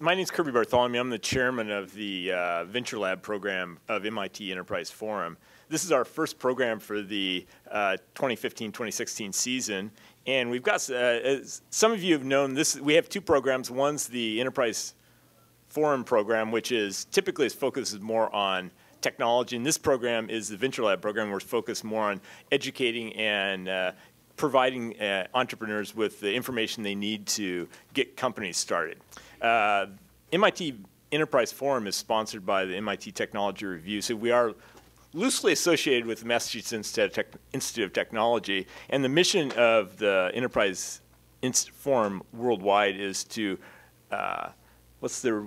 My name is Kirby Bartholomew. I'm the chairman of the uh, Venture Lab program of MIT Enterprise Forum. This is our first program for the 2015-2016 uh, season, and we've got, uh, some of you have known, this we have two programs. One's the Enterprise Forum program, which is typically focuses more on technology, and this program is the Venture Lab program, where it's focused more on educating and uh, providing uh, entrepreneurs with the information they need to get companies started. Uh, MIT Enterprise Forum is sponsored by the MIT Technology Review, so we are loosely associated with the Massachusetts Institute of Technology, and the mission of the Enterprise Forum worldwide is to, uh, what's the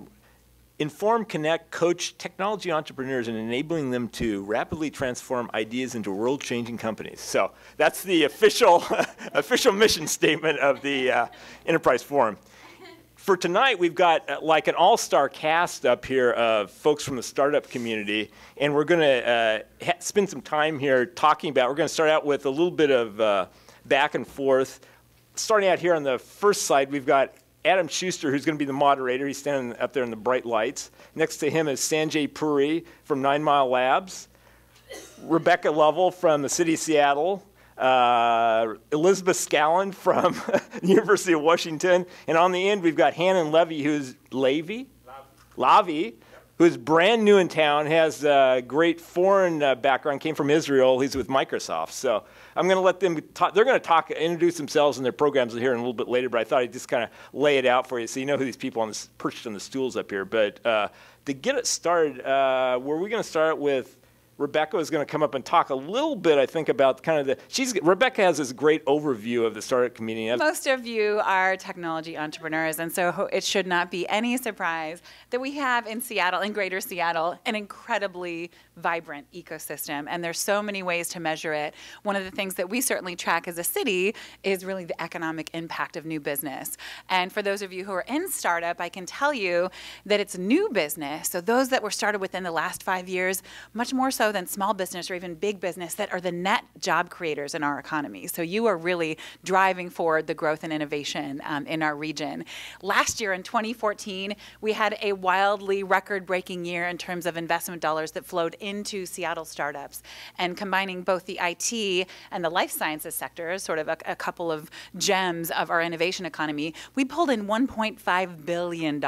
inform, connect, coach technology entrepreneurs and enabling them to rapidly transform ideas into world-changing companies. So that's the official, official mission statement of the uh, Enterprise Forum. For tonight, we've got uh, like an all-star cast up here of folks from the startup community, and we're going to uh, spend some time here talking about, we're going to start out with a little bit of uh, back and forth. Starting out here on the first slide, we've got Adam Schuster, who's going to be the moderator. He's standing up there in the bright lights. Next to him is Sanjay Puri from Nine Mile Labs, Rebecca Lovell from the city of Seattle, uh, Elizabeth Scallon from University of Washington, and on the end we've got Hanan Levy, who's Levy, Lavi, who's brand new in town, has a great foreign uh, background, came from Israel. He's with Microsoft. So I'm going to let them talk. They're going to talk, introduce themselves and their programs here in a little bit later, but I thought I'd just kind of lay it out for you so you know who these people on this, perched on the stools up here. But uh, to get it started, uh, were we going to start with Rebecca is going to come up and talk a little bit, I think, about kind of the. She's Rebecca has this great overview of the startup community. Most of you are technology entrepreneurs, and so it should not be any surprise that we have in Seattle, in Greater Seattle, an incredibly vibrant ecosystem, and there's so many ways to measure it. One of the things that we certainly track as a city is really the economic impact of new business. And for those of you who are in startup, I can tell you that it's new business. So those that were started within the last five years, much more so than small business or even big business that are the net job creators in our economy. So you are really driving forward the growth and innovation um, in our region. Last year in 2014, we had a wildly record breaking year in terms of investment dollars that flowed into Seattle startups. And combining both the IT and the life sciences sectors, sort of a, a couple of gems of our innovation economy, we pulled in $1.5 billion.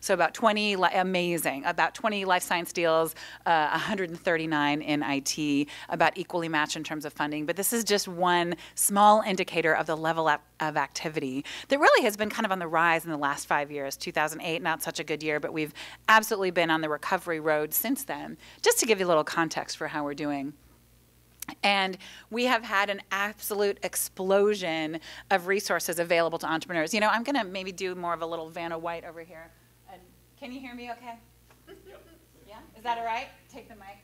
So about 20, amazing, about 20 life science deals, uh, 130 39 in IT, about equally matched in terms of funding. But this is just one small indicator of the level of activity that really has been kind of on the rise in the last five years. 2008, not such a good year, but we've absolutely been on the recovery road since then. Just to give you a little context for how we're doing. And we have had an absolute explosion of resources available to entrepreneurs. You know, I'm going to maybe do more of a little Vanna White over here. And can you hear me okay? Yeah? Is that all right? Take the mic.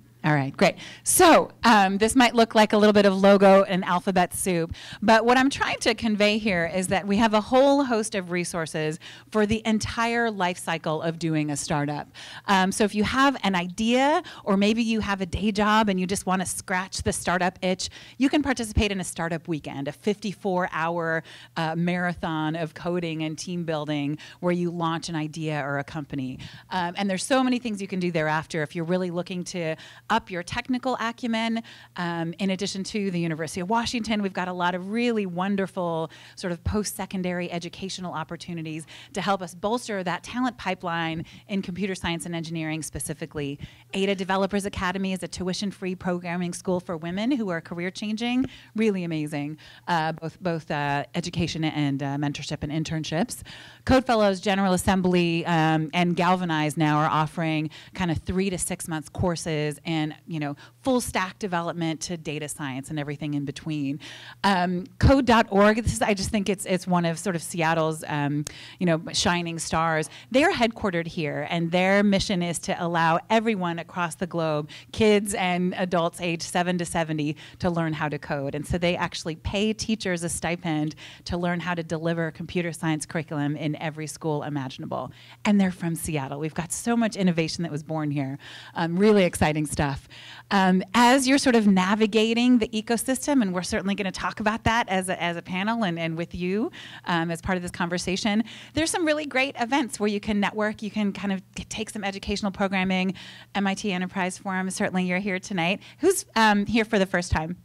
All right, great. So um, this might look like a little bit of logo and alphabet soup, but what I'm trying to convey here is that we have a whole host of resources for the entire life cycle of doing a startup. Um, so if you have an idea, or maybe you have a day job and you just want to scratch the startup itch, you can participate in a startup weekend, a 54-hour uh, marathon of coding and team building where you launch an idea or a company. Um, and there's so many things you can do thereafter if you're really looking to up your technical acumen. Um, in addition to the University of Washington, we've got a lot of really wonderful sort of post-secondary educational opportunities to help us bolster that talent pipeline in computer science and engineering specifically. Ada Developers Academy is a tuition-free programming school for women who are career changing. Really amazing, uh, both, both uh, education and uh, mentorship and internships. Code Fellows, General Assembly, um, and Galvanize now are offering kind of three to six months courses and and you know full stack development to data science and everything in between. Um, code.org, this is, I just think it's, it's one of sort of Seattle's um, you know, shining stars. They're headquartered here and their mission is to allow everyone across the globe, kids and adults aged 7 to 70, to learn how to code. And so they actually pay teachers a stipend to learn how to deliver computer science curriculum in every school imaginable. And they're from Seattle. We've got so much innovation that was born here. Um, really exciting stuff. Um, um, as you're sort of navigating the ecosystem, and we're certainly going to talk about that as a, as a panel and, and with you um, as part of this conversation, there's some really great events where you can network, you can kind of take some educational programming. MIT Enterprise Forum, certainly you're here tonight. Who's um, here for the first time?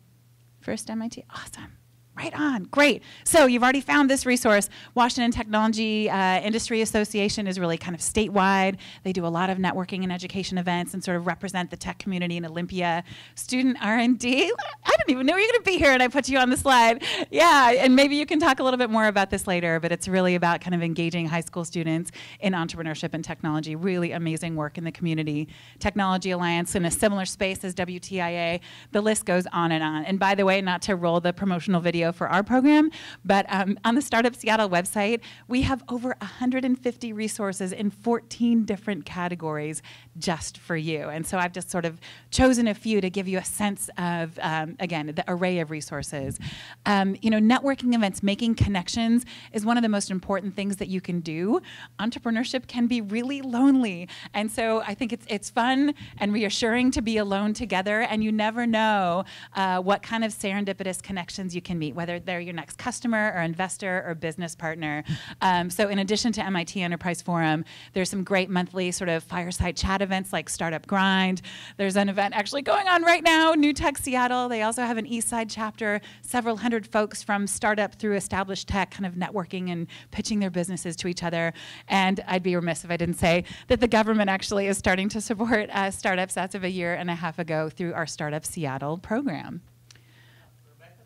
First MIT? Awesome. Right on. Great. So you've already found this resource. Washington Technology uh, Industry Association is really kind of statewide. They do a lot of networking and education events and sort of represent the tech community in Olympia. Student R&D. I didn't even know you were going to be here, and I put you on the slide. Yeah, and maybe you can talk a little bit more about this later. But it's really about kind of engaging high school students in entrepreneurship and technology. Really amazing work in the community. Technology Alliance in a similar space as WTIA. The list goes on and on. And by the way, not to roll the promotional video video for our program, but um, on the Startup Seattle website, we have over 150 resources in 14 different categories just for you. And so I've just sort of chosen a few to give you a sense of, um, again, the array of resources. Um, you know, networking events, making connections is one of the most important things that you can do. Entrepreneurship can be really lonely. And so I think it's, it's fun and reassuring to be alone together, and you never know uh, what kind of serendipitous connections you can meet whether they're your next customer or investor or business partner. Um, so in addition to MIT Enterprise Forum, there's some great monthly sort of fireside chat events like Startup Grind. There's an event actually going on right now, New Tech Seattle. They also have an East Side chapter, several hundred folks from startup through established tech kind of networking and pitching their businesses to each other. And I'd be remiss if I didn't say that the government actually is starting to support uh, startups as of a year and a half ago through our Startup Seattle program.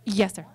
Yes, sir.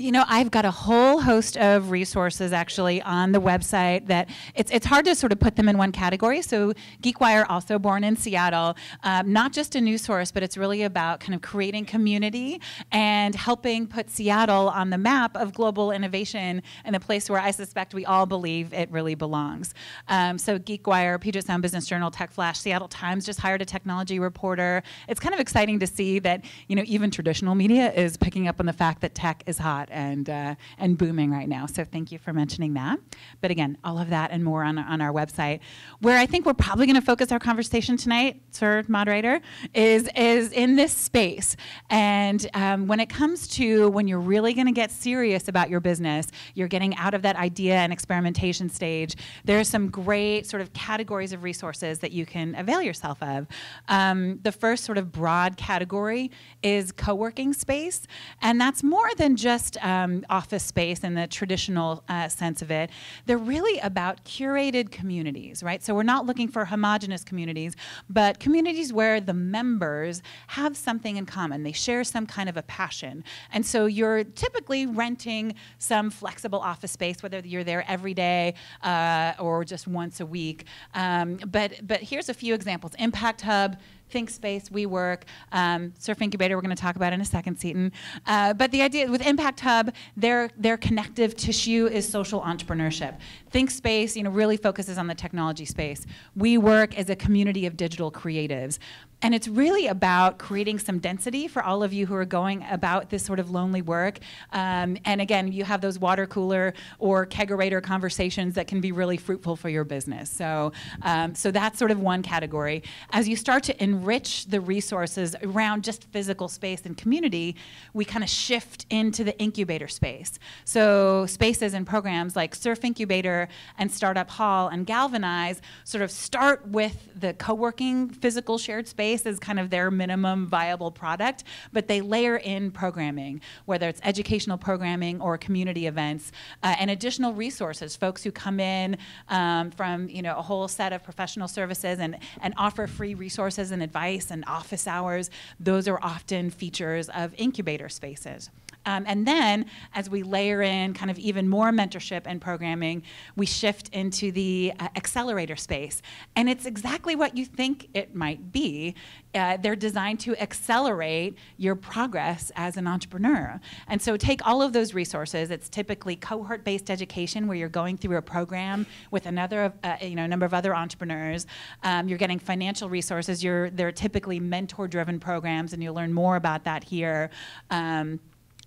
You know, I've got a whole host of resources actually on the website that it's, it's hard to sort of put them in one category. So, GeekWire, also born in Seattle, um, not just a news source, but it's really about kind of creating community and helping put Seattle on the map of global innovation and the place where I suspect we all believe it really belongs. Um, so, GeekWire, Puget Sound Business Journal, Tech Flash, Seattle Times just hired a technology reporter. It's kind of exciting to see that, you know, even traditional media is picking up on the fact that tech is hot and, uh, and booming right now. So thank you for mentioning that. But again, all of that and more on, on our website. Where I think we're probably going to focus our conversation tonight, sir moderator, is, is in this space. And um, when it comes to when you're really going to get serious about your business, you're getting out of that idea and experimentation stage, there's some great sort of categories of resources that you can avail yourself of. Um, the first sort of broad category is co-working space, and that's more than just um, office space in the traditional uh, sense of it. They're really about curated communities, right? So we're not looking for homogenous communities, but communities where the members have something in common. They share some kind of a passion. And so you're typically renting some flexible office space, whether you're there every day uh, or just once a week. Um, but, but here's a few examples. Impact Hub, ThinkSpace, WeWork, um, Surf Incubator, we're going to talk about in a second, Seaton. Uh, but the idea with Impact Hub, their, their connective tissue is social entrepreneurship. ThinkSpace, you know, really focuses on the technology space. WeWork as a community of digital creatives. And it's really about creating some density for all of you who are going about this sort of lonely work. Um, and again, you have those water cooler or kegerator conversations that can be really fruitful for your business. So, um, so that's sort of one category. As you start to enrich the resources around just physical space and community, we kind of shift into the incubator space. So spaces and programs like Surf Incubator and Startup Hall and Galvanize sort of start with the co-working physical shared space space as kind of their minimum viable product, but they layer in programming, whether it's educational programming or community events, uh, and additional resources, folks who come in um, from you know a whole set of professional services and, and offer free resources and advice and office hours. Those are often features of incubator spaces. Um, and then as we layer in kind of even more mentorship and programming, we shift into the uh, accelerator space. And it's exactly what you think it might be. Uh, they're designed to accelerate your progress as an entrepreneur. And so take all of those resources. It's typically cohort-based education where you're going through a program with another, uh, you know, a number of other entrepreneurs. Um, you're getting financial resources. You're, they're typically mentor-driven programs, and you'll learn more about that here. Um,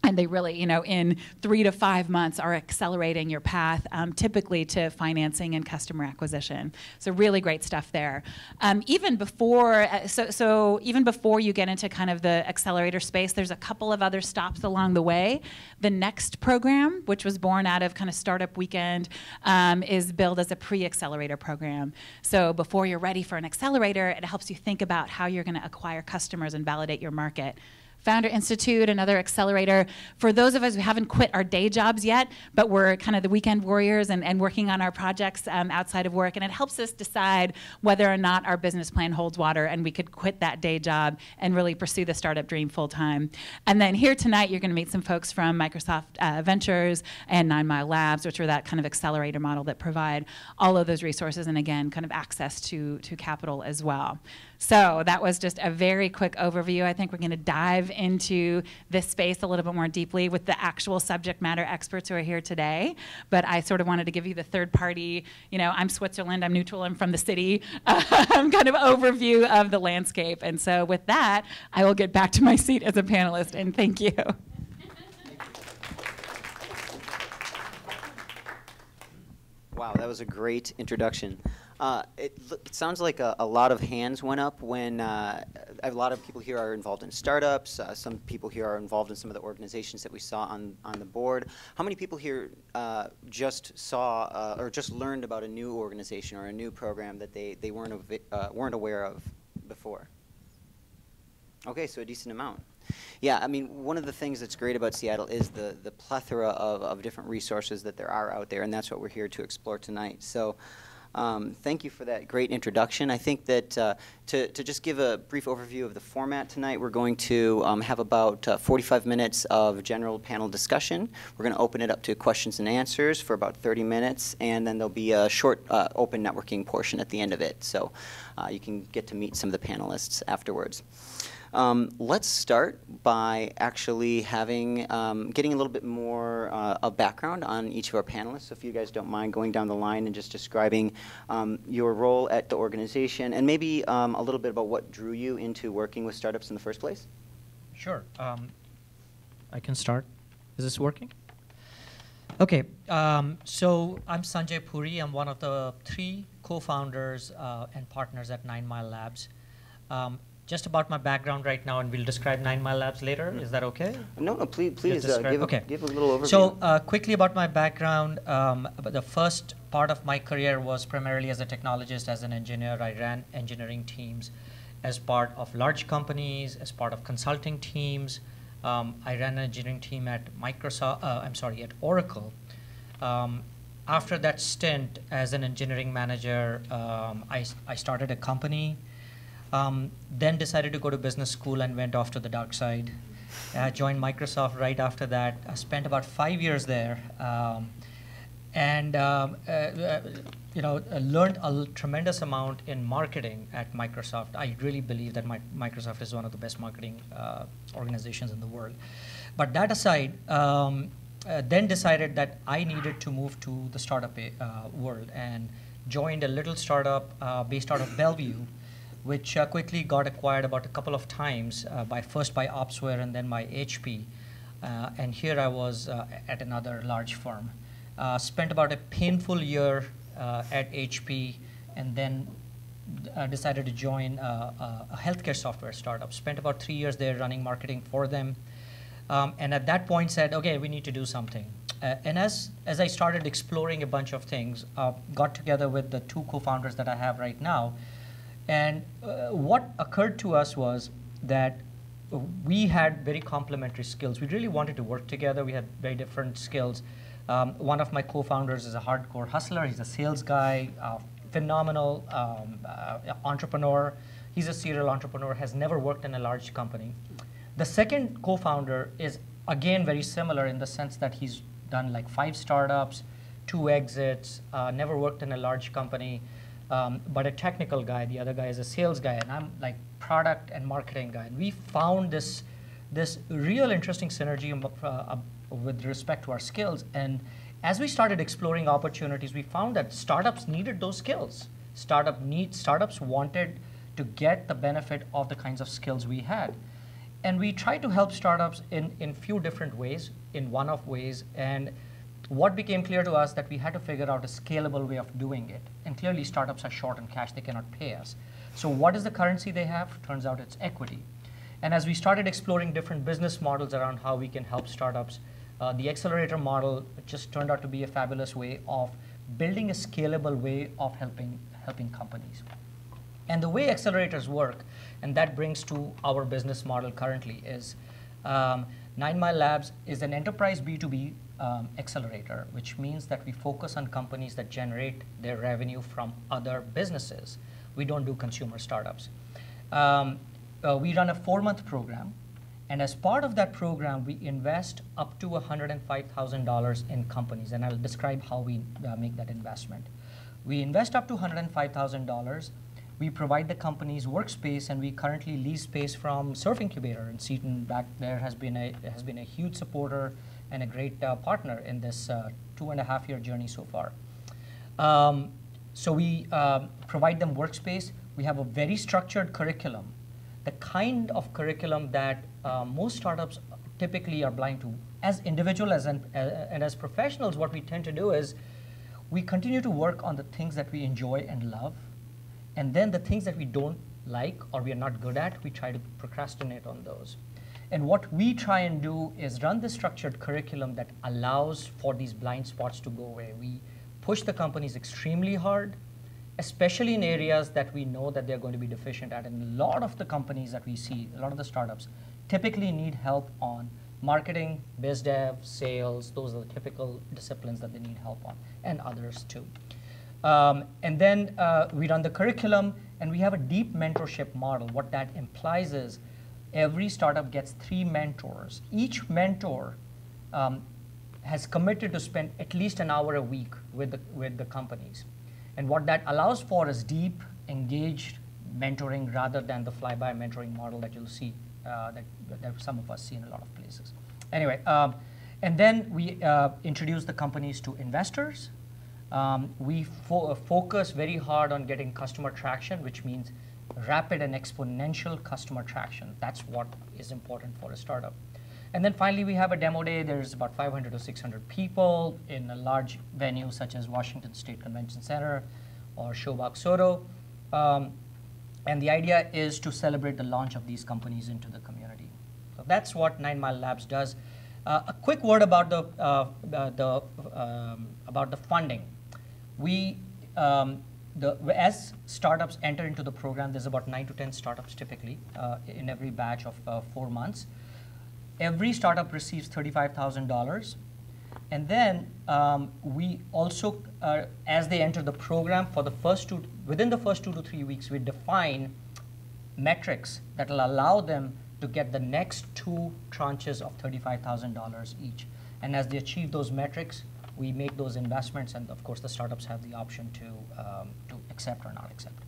and they really, you know, in three to five months are accelerating your path, um, typically to financing and customer acquisition. So really great stuff there. Um, even before, uh, so so even before you get into kind of the accelerator space, there's a couple of other stops along the way. The next program, which was born out of kind of Startup Weekend, um, is billed as a pre-accelerator program. So before you're ready for an accelerator, it helps you think about how you're going to acquire customers and validate your market. Founder Institute, another accelerator. For those of us who haven't quit our day jobs yet, but we're kind of the weekend warriors and, and working on our projects um, outside of work, and it helps us decide whether or not our business plan holds water and we could quit that day job and really pursue the startup dream full time. And then here tonight, you're going to meet some folks from Microsoft uh, Ventures and Nine Mile Labs, which are that kind of accelerator model that provide all of those resources and again, kind of access to, to capital as well. So that was just a very quick overview. I think we're going to dive into this space a little bit more deeply with the actual subject matter experts who are here today. But I sort of wanted to give you the third party, you know, I'm Switzerland, I'm neutral, I'm from the city, um, kind of overview of the landscape. And so with that, I will get back to my seat as a panelist, and thank you. Wow, that was a great introduction. Uh, it, it, sounds like a, a, lot of hands went up when uh, a lot of people here are involved in startups. Uh, some people here are involved in some of the organizations that we saw on, on the board. How many people here uh, just saw uh, or just learned about a new organization or a new program that they, they weren't, weren't aware of before? Okay, so a decent amount. Yeah, I mean, one of the things that's great about Seattle is the, the plethora of, of different resources that there are out there, and that's what we're here to explore tonight. So. Um, thank you for that great introduction. I think that uh, to, to just give a brief overview of the format tonight, we're going to um, have about uh, 45 minutes of general panel discussion. We're going to open it up to questions and answers for about 30 minutes, and then there'll be a short uh, open networking portion at the end of it. So uh, you can get to meet some of the panelists afterwards. Um, let's start by actually having, um, getting a little bit more uh, of background on each of our panelists. So if you guys don't mind going down the line and just describing um, your role at the organization and maybe um, a little bit about what drew you into working with startups in the first place. Sure. Um, I can start. Is this working? Okay, um, so I'm Sanjay Puri. I'm one of the three co-founders uh, and partners at Nine Mile Labs. Um, just about my background right now, and we'll describe Nine Mile Labs later. Mm -hmm. Is that okay? No, no, please, please uh, give, okay. give a little overview. So uh, quickly about my background, um, the first part of my career was primarily as a technologist, as an engineer. I ran engineering teams as part of large companies, as part of consulting teams. Um, I ran an engineering team at Microsoft, uh, I'm sorry, at Oracle. Um, after that stint as an engineering manager, um, I, I started a company um, then decided to go to business school and went off to the dark side. Uh, joined Microsoft right after that. I spent about five years there, um, and um, uh, uh, you know learned a tremendous amount in marketing at Microsoft. I really believe that my, Microsoft is one of the best marketing uh, organizations in the world. But that aside, um, uh, then decided that I needed to move to the startup uh, world and joined a little startup based out of Bellevue which uh, quickly got acquired about a couple of times uh, by first by Opsware and then by HP. Uh, and here I was uh, at another large firm. Uh, spent about a painful year uh, at HP and then decided to join a, a, healthcare software startup. Spent about three years there running marketing for them. Um, and at that point said, okay, we need to do something. and as, as I started exploring a bunch of things, got together with the two co-founders that I have right now, and uh, what occurred to us was that we had very complementary skills. We really wanted to work together. We had very different skills. Um, one of my co-founders is a hardcore hustler. He's a sales guy, uh, phenomenal um, uh, entrepreneur. He's a serial entrepreneur, has never worked in a large company. The second co-founder is again very similar in the sense that he's done like five startups, two exits, uh, never worked in a large company um, but a technical guy. The other guy is a sales guy, and I'm like product and marketing guy. And we found this this real interesting synergy uh, uh, with respect to our skills. And as we started exploring opportunities, we found that startups needed those skills. Startup need startups wanted to get the benefit of the kinds of skills we had. and we try to help startups in in few different ways, in one-off ways, and what became clear to us that we had to figure out a scalable way of doing it. And clearly, startups are short on cash; they cannot pay us. So, what is the currency they have? Turns out it's equity. And as we started exploring different business models around how we can help startups, uh, the accelerator model just turned out to be a fabulous way of building a scalable way of helping helping companies. And the way accelerators work, and that brings to our business model currently, is um, Nine Mile Labs is an enterprise B2B um, accelerator, which means that we focus on companies that generate their revenue from other businesses. We don't do consumer startups. Um, uh, we run a four month program, and as part of that program, we invest up to $105,000 in companies, and I'll describe how we uh, make that investment. We invest up to $105,000. We provide the companies workspace, and we currently lease space from Surf Incubator. And Seaton back there has been a has been a huge supporter and a great uh, partner in this uh, two and a half year journey so far. Um, so we um, provide them workspace. We have a very structured curriculum, the kind of curriculum that uh, most startups typically are blind to. As individuals as an, and as professionals, what we tend to do is we continue to work on the things that we enjoy and love, and then the things that we don't like or we are not good at, we try to procrastinate on those. And what we try and do is run the structured curriculum that allows for these blind spots to go away. We push the companies extremely hard, especially in areas that we know that they're going to be deficient at. And a lot of the companies that we see, a lot of the startups, typically need help on marketing, biz dev, sales. Those are the typical disciplines that they need help on, and others too. Um, and then uh, we run the curriculum, and we have a deep mentorship model. What that implies is every startup gets three mentors. Each mentor um, has committed to spend at least an hour a week with the, with the companies. And what that allows for is deep, engaged mentoring rather than the flyby mentoring model that you'll see, uh, that, that some of us see in a lot of places. Anyway, um, and then we uh, introduce the companies to investors. Um, we fo focus very hard on getting customer traction, which means rapid and exponential customer traction. That's what is important for a startup. And then finally, we have a demo day. There's about 500 to 600 people in a large venue such as Washington State Convention Center or Showbox SoDo. Um, and the idea is to celebrate the launch of these companies into the community. So that's what Nine Mile Labs does. Uh, a quick word about the, uh, uh, the um, about the funding. We um, the, as startups enter into the program, there's about nine to 10 startups typically uh, in every batch of uh, four months. Every startup receives $35,000. And then um, we also, uh, as they enter the program for the first two, within the first two to three weeks, we define metrics that will allow them to get the next two tranches of $35,000 each. And as they achieve those metrics, we make those investments, and of course, the startups have the option to, um, to accept or not accept.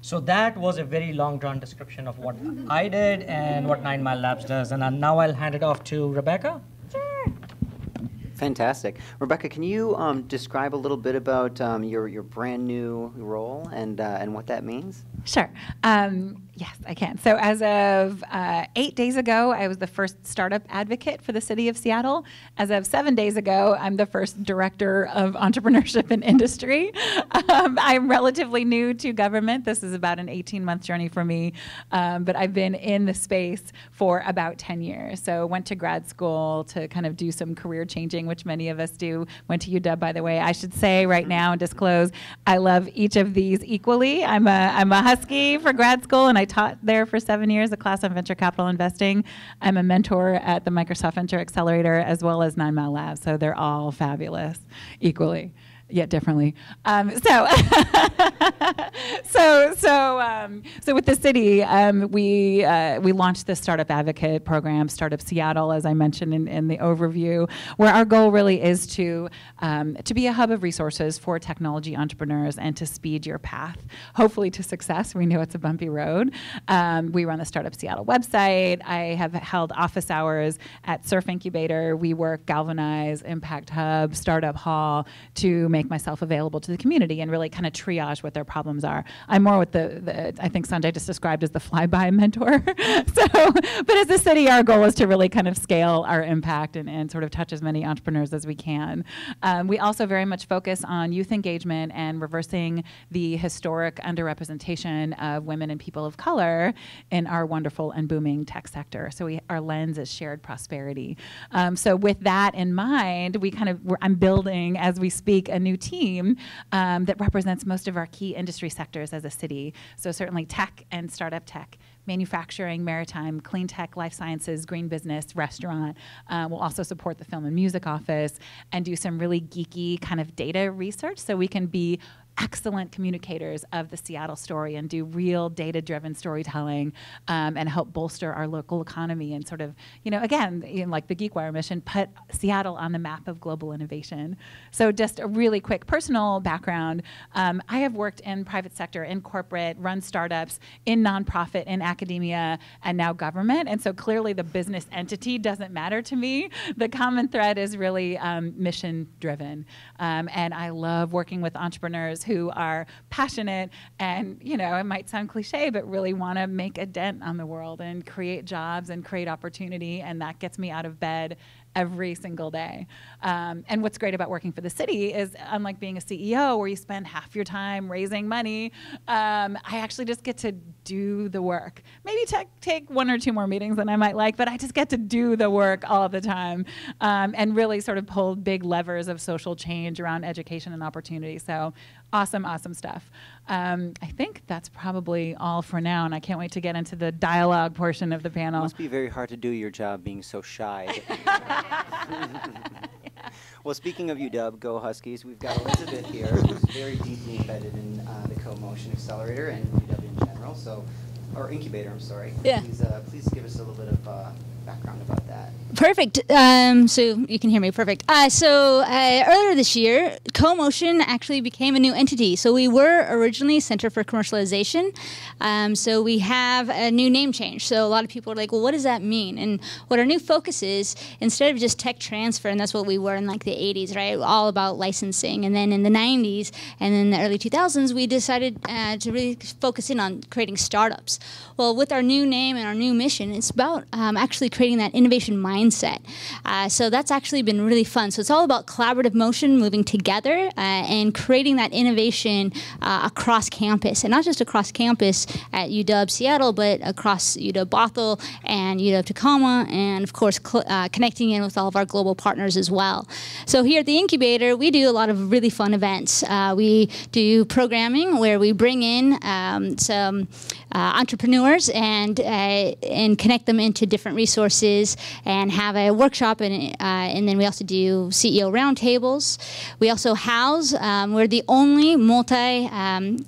So that was a very long drawn description of what I did and what Nine Mile Labs does. And now I'll hand it off to Rebecca. Sure. Fantastic. Rebecca, can you um, describe a little bit about um, your, your brand new role and, uh, and what that means? Sure. Um, yes, I can. So, as of uh, eight days ago, I was the first startup advocate for the city of Seattle. As of seven days ago, I'm the first director of entrepreneurship and industry. Um, I'm relatively new to government. This is about an 18 month journey for me, um, but I've been in the space for about 10 years. So, went to grad school to kind of do some career changing, which many of us do. Went to UW, by the way. I should say right now and disclose, I love each of these equally. I'm a, I'm a Husky for grad school, and I taught there for seven years, a class on venture capital investing. I'm a mentor at the Microsoft Venture Accelerator as well as Nine Mile Labs, so they're all fabulous equally yet differently. Um, so, so, so, um, so with the city, um, we uh, we launched the Startup Advocate program, Startup Seattle, as I mentioned in, in the overview, where our goal really is to um, to be a hub of resources for technology entrepreneurs and to speed your path, hopefully to success. We know it's a bumpy road. Um, we run the Startup Seattle website. I have held office hours at Surf Incubator. WeWork Galvanize, Impact Hub, Startup Hall to make myself available to the community and really kind of triage what their problems are. I'm more with the, the I think Sanjay just described as the flyby mentor. so, but as a city, our goal is to really kind of scale our impact and, and sort of touch as many entrepreneurs as we can. Um, we also very much focus on youth engagement and reversing the historic underrepresentation of women and people of color in our wonderful and booming tech sector. So we, our lens is shared prosperity. Um, so with that in mind, we kind of I'm building as we speak a new team um, that represents most of our key industry sectors as a city. So certainly tech and startup tech manufacturing, maritime, clean tech, life sciences, green business, restaurant. Uh, we'll also support the film and music office and do some really geeky kind of data research so we can be excellent communicators of the Seattle story and do real data driven storytelling um, and help bolster our local economy and sort of, you know, again, in like the GeekWire mission, put Seattle on the map of global innovation. So, just a really quick personal background um, I have worked in private sector, in corporate, run startups, in nonprofit, in academia, and now government. And so, clearly, the business entity doesn't matter to me. The common thread is really um, mission driven. Um, and I love working with entrepreneurs who are passionate and, you know, it might sound cliche, but really want to make a dent on the world and create jobs and create opportunity. And that gets me out of bed every single day. Um, and what's great about working for the city is, unlike being a CEO where you spend half your time raising money, um, I actually just get to do the work. Maybe take one or two more meetings than I might like, but I just get to do the work all the time um, and really sort of pull big levers of social change around education and opportunity. So awesome, awesome stuff. Um, I think that's probably all for now, and I can't wait to get into the dialogue portion of the panel. It must be very hard to do your job being so shy. well, speaking of UW, Go Huskies, we've got Elizabeth here, who's very deeply embedded in uh, the CoMotion Accelerator and UW in general, so, or incubator, I'm sorry. Yeah. Please, uh, please give us a little bit of uh, background about that. Perfect. Um, so you can hear me. Perfect. Uh, so uh, earlier this year, CoMotion actually became a new entity. So we were originally Center for Commercialization. Um, so we have a new name change. So a lot of people are like, well, what does that mean? And what our new focus is, instead of just tech transfer, and that's what we were in like the 80s, right? All about licensing. And then in the 90s and then the early 2000s, we decided uh, to really focus in on creating startups. Well, with our new name and our new mission, it's about um, actually creating that innovation mindset. Uh, so that's actually been really fun. So it's all about collaborative motion, moving together, uh, and creating that innovation uh, across campus, and not just across campus at UW Seattle, but across UW Bothell and UW Tacoma, and of course uh, connecting in with all of our global partners as well. So here at the incubator, we do a lot of really fun events. Uh, we do programming where we bring in um, some entrepreneurs and and connect them into different resources and have a workshop, and, uh, and then we also do CEO roundtables. We also house, um, we're the only multi um,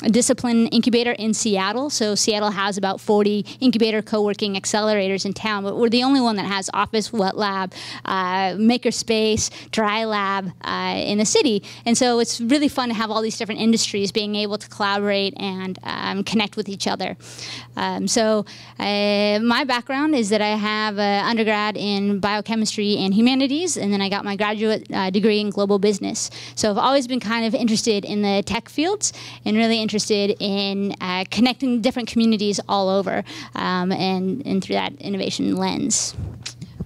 incubator in Seattle. So Seattle has about 40 incubator co working accelerators in town, but we're the only one that has office, wet lab, uh, makerspace, dry lab uh, in the city. And so it's really fun to have all these different industries being able to collaborate and um, connect with each other. Um, so uh, my background is that I have an undergrad in biochemistry and humanities, and then I got my graduate uh, degree in global business. So I've always been kind of interested in the tech fields and really interested in uh, connecting different communities all over um, and, and through that innovation lens.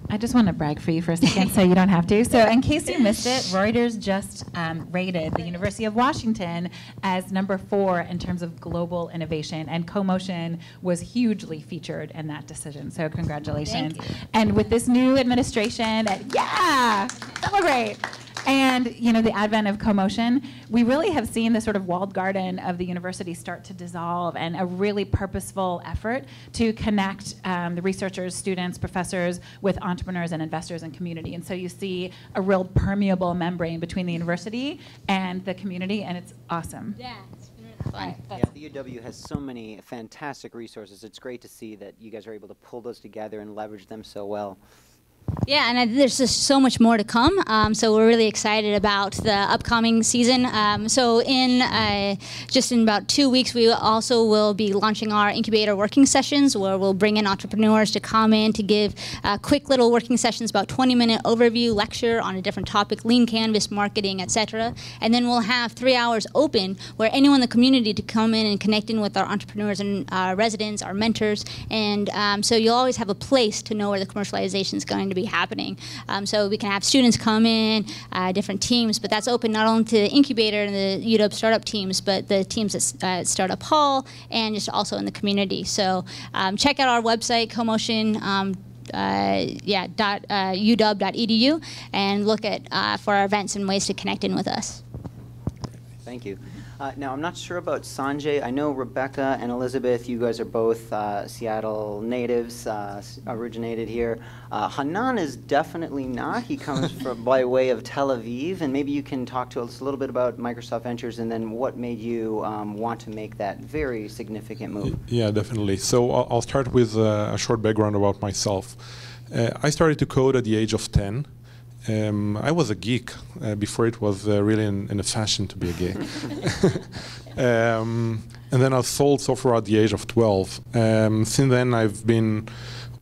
I just want to brag for you for a second so you don't have to. So, in case you missed it, Reuters just um, rated the University of Washington as number four in terms of global innovation, and CoMotion was hugely featured in that decision. So, congratulations. And with this new administration, yeah, celebrate and you know the advent of CoMotion, we really have seen the sort of walled garden of the university start to dissolve, and a really purposeful effort to connect um, the researchers, students, professors with entrepreneurs and investors and community. And so you see a real permeable membrane between the university and the community, and it's awesome. Yeah. Fun. Yeah, the UW has so many fantastic resources. It's great to see that you guys are able to pull those together and leverage them so well. Yeah, and I, there's just so much more to come. Um, so we're really excited about the upcoming season. Um, so in uh, just in about two weeks, we also will be launching our incubator working sessions, where we'll bring in entrepreneurs to come in to give uh, quick little working sessions, about 20 minute overview lecture on a different topic, lean canvas, marketing, etc. And then we'll have three hours open where anyone in the community to come in and connect in with our entrepreneurs and our uh, residents, our mentors, and um, so you'll always have a place to know where the commercialization is going to be happening. Um, so we can have students come in, uh, different teams, but that's open not only to the incubator and the UW startup teams, but the teams at uh, Startup Hall and just also in the community. So um, check out our website, CoMotion. Um, uh, yeah, dot, uh, uw.edu and look at uh, for our events and ways to connect in with us. Thank you. Uh, now, I'm not sure about Sanjay. I know Rebecca and Elizabeth, you guys are both uh, Seattle natives, uh, originated here. Uh, Hanan is definitely not. He comes from, by way of Tel Aviv, and maybe you can talk to us a little bit about Microsoft Ventures and then what made you um, want to make that very significant move. Yeah, definitely. So I'll, I'll start with uh, a short background about myself. Uh, I started to code at the age of 10. Um, I was a geek uh, before it was uh, really in, in, a fashion to be a geek. um, and then I sold software at the age of 12. Um, since then, I've been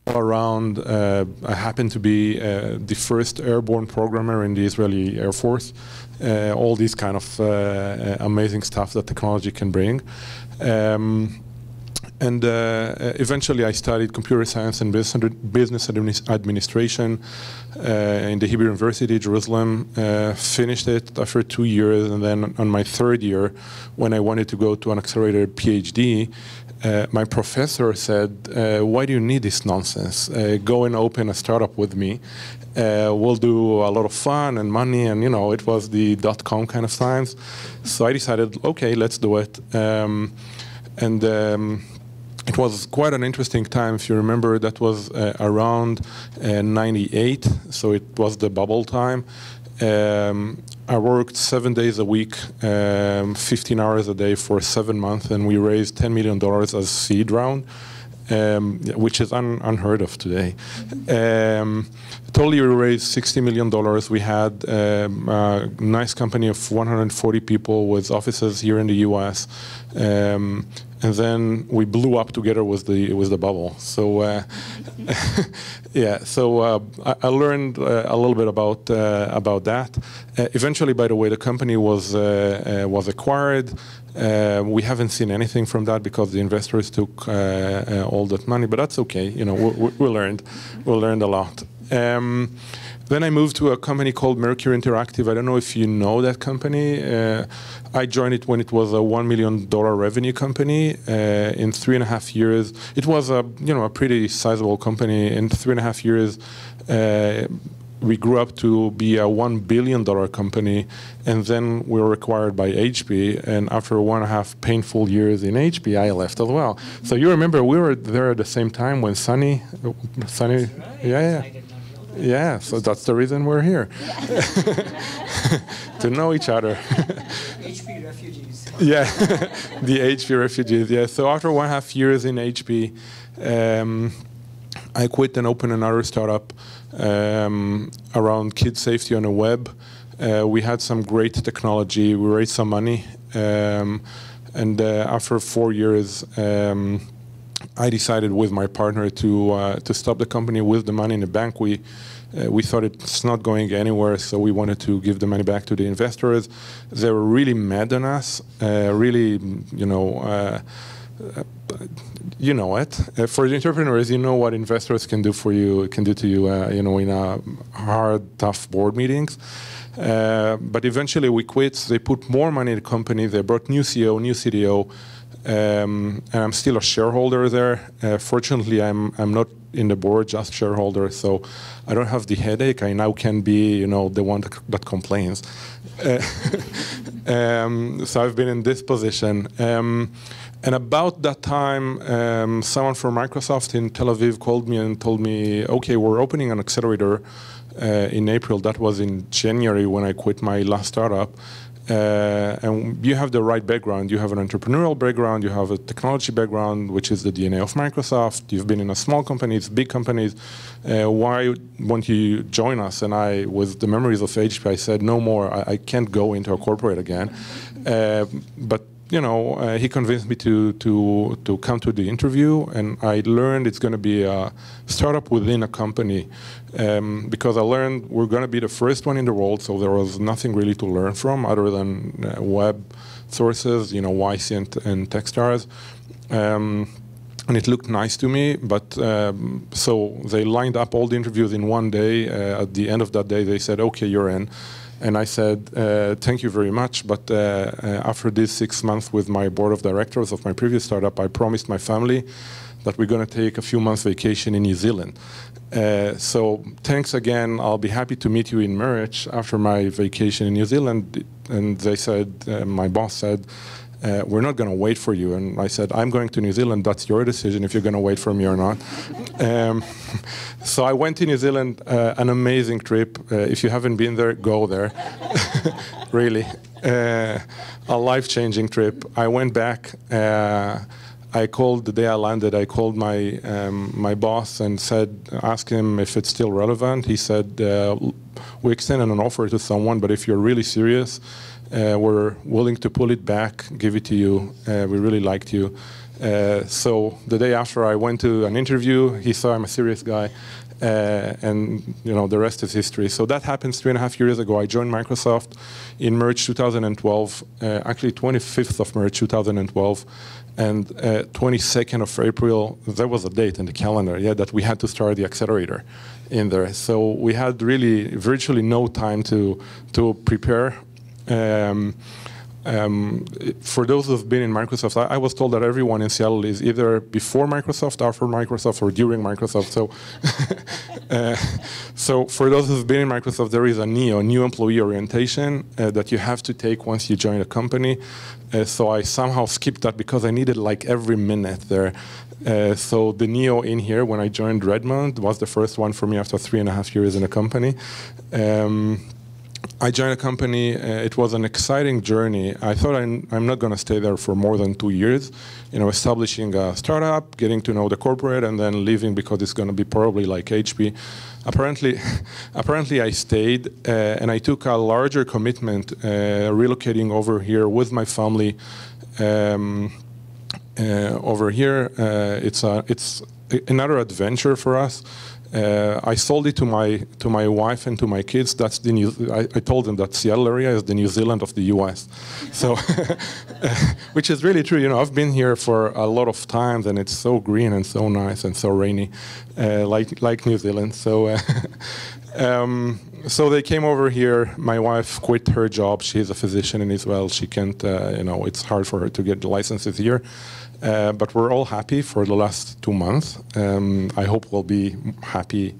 all around. Uh, I happen to be uh, the first airborne programmer in the Israeli Air Force. Uh, all these kind of uh, amazing stuff that technology can bring. Um, and uh, eventually I studied computer science and business administration in the Hebrew University, Jerusalem. Uh, finished it after two years, and then on my third year, when I wanted to go to an accelerated PhD, uh, my professor said, uh, "Why do you need this nonsense? Uh, go and open a startup with me. Uh, we'll do a lot of fun and money." And you know, it was the dot com kind of times. So I decided, okay, let's do it. Um, and um, it was quite an interesting time. If you remember, that was uh, around uh, 98, so it was the bubble time. Um, I worked seven days a week, um, 15 hours a day for seven months, and we raised $10 million as seed round. Um, which is un unheard of today. Um, totally we raised $60 million. We had um, a nice company of 140 people with offices here in the US. And then we blew up together with the with the bubble. So uh, yeah, so uh, I, I, learned uh, a little bit about uh, about that. Uh, eventually, by the way, the company was uh, was acquired. we haven't seen anything from that because the investors took all that money, but that's okay. You know, we, we learned we learned a lot. Um, then I moved to a company called Mercury Interactive. I don't know if you know that company. Uh, I joined it when it was a one million dollar revenue company. Uh, in three and a half years, it was a you know a pretty sizable company. In three and a half years, uh, we grew up to be a one billion dollar company, and then we were acquired by HP. And after one and a half painful years in HP, I left as well. So you remember we were there at the same time when Sunny, Sunny, right. yeah, yeah. Yeah, so that's the reason we're here. to know each other. HP refugees. Yeah, the HP refugees, yeah. So after one and a half years in HP, um, I quit and opened another startup um, around kid safety on the web. Uh, we had some great technology. We raised some money. Um, and uh, after four years, um, I decided with my partner to uh, to stop the company with the money in the bank. We uh, we thought it's not going anywhere, so we wanted to give the money back to the investors. They were really mad on us, uh, really, you know. Uh, you know it. Uh, for the entrepreneurs, you know what investors can do for you, can do to you, uh, you know, in a hard, tough board meetings. but eventually we quit. They put more money in the company. They brought new CEO, new CDO. Um, and I'm still a shareholder there. Uh, fortunately, I'm I'm not in the board, just shareholder, so I don't have the headache. I now can be, you know, the one that, that complains. Uh, um, so I've been in this position. Um, and about that time, um, someone from Microsoft in Tel Aviv called me and told me, "Okay, we're opening an accelerator uh, in April." That was in January when I quit my last startup Uh, and you have the right background. You have an entrepreneurial background. You have a technology background, which is the DNA of Microsoft. You've been in a small companies, big companies. Uh, why won't you join us? And I, with the memories of HP, I said, no more. I, I can't go into a corporate again. Uh, but you know, uh, he convinced me to to to come to the interview, and I learned it's going to be a startup within a company, um, because I learned we're going to be the first one in the world. So there was nothing really to learn from other than uh, web sources, you know, YC and, and TechStars. Um, and it looked nice to me, but um, so they lined up all the interviews in one day. Uh, at the end of that day, they said, "Okay, you're in." And I said, uh, thank you very much. But uh, uh, after these six months with my board of directors of my previous startup, I promised my family that we're going to take a few months vacation in New Zealand. Uh, so thanks again. I'll be happy to meet you in March after my vacation in New Zealand. And they said, uh, my boss said, uh, we're not going to wait for you. And I said, I'm going to New Zealand. That's your decision if you're going to wait for me or not. Um, so I went to New Zealand, uh, an amazing trip. Uh, if you haven't been there, go there. really. Uh, a life changing trip. I went back. Uh, I called the day I landed. I called my um, my boss and said, ask him if it's still relevant. He said, uh, we extended an offer to someone, but if you're really serious, uh, we're willing to pull it back, give it to you. Uh, we really liked you. Uh, so the day after I went to an interview, he saw I'm a serious guy. Uh, and you know the rest is history. So that happened three and a half years ago. I joined Microsoft in March 2012, uh, actually 25th of March 2012, and uh, 22nd of April. There was a date in the calendar, yeah, that we had to start the accelerator in there. So we had really virtually no time to to prepare um, um, for those who've been in Microsoft, I, I, was told that everyone in Seattle is either before Microsoft, after Microsoft, or during Microsoft. So, uh, so for those who've been in Microsoft, there is a NEO, new employee orientation, uh, that you have to take once you join a company. Uh, so I somehow skipped that because I needed like every minute there. Uh, so the Neo in here, when I joined Redmond, was the first one for me after three and a half years in a company. Um, I joined a company. Uh, it was an exciting journey. I thought I'm, I'm not going to stay there for more than two years. You know, establishing a startup, getting to know the corporate, and then leaving because it's going to be probably like HP. Apparently, apparently I stayed uh, and I took a larger commitment, uh, relocating over here with my family. Um, uh, over here, uh, it's a, it's another adventure for us. Uh, I sold it to my to my wife and to my kids. That's the New. I, I told them that Seattle area is the New Zealand of the U.S. So, which is really true. You know, I've been here for a lot of times, and it's so green and so nice and so rainy, uh, like like New Zealand. So. Um, so they came over here. My wife quit her job. She's a physician in Israel. She can't, uh, you know, it's hard for her to get the licenses here. Uh, but we're all happy for the last two months. Um, I hope we'll be happy,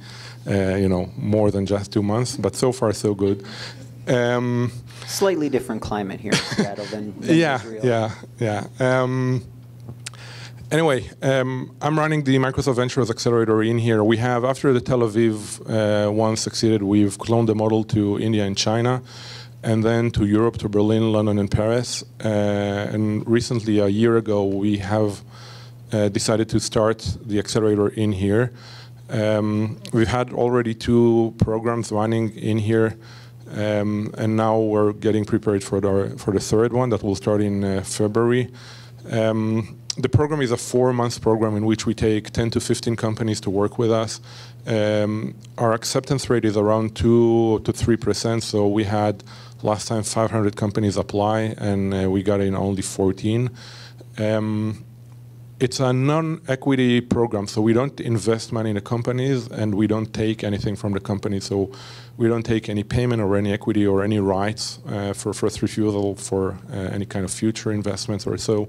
uh, you know, more than just two months. But so far, so good. Um, Slightly different climate here in Seattle than, than yeah, Israel. yeah, yeah. Um, anyway, um, I'm running the Microsoft Ventures Accelerator in here. We have, after the Tel Aviv uh, one succeeded, we've cloned the model to India and China and then to Europe, to Berlin, London, and Paris. Uh, and recently, a year ago, we have uh, decided to start the accelerator in here. Um, we've had already two programs running in here, um, and now we're getting prepared for the for the third one that will start in uh, February. Um, the program is a four-month program in which we take 10 to 15 companies to work with us. Um, our acceptance rate is around two to three percent. So we had Last time 500 companies apply and uh, we got in only 14. Um, it's a non-equity program, so we don't invest money in the companies and we don't take anything from the company. So we don't take any payment or any equity or any rights uh, for first refusal for uh, any kind of future investments or so.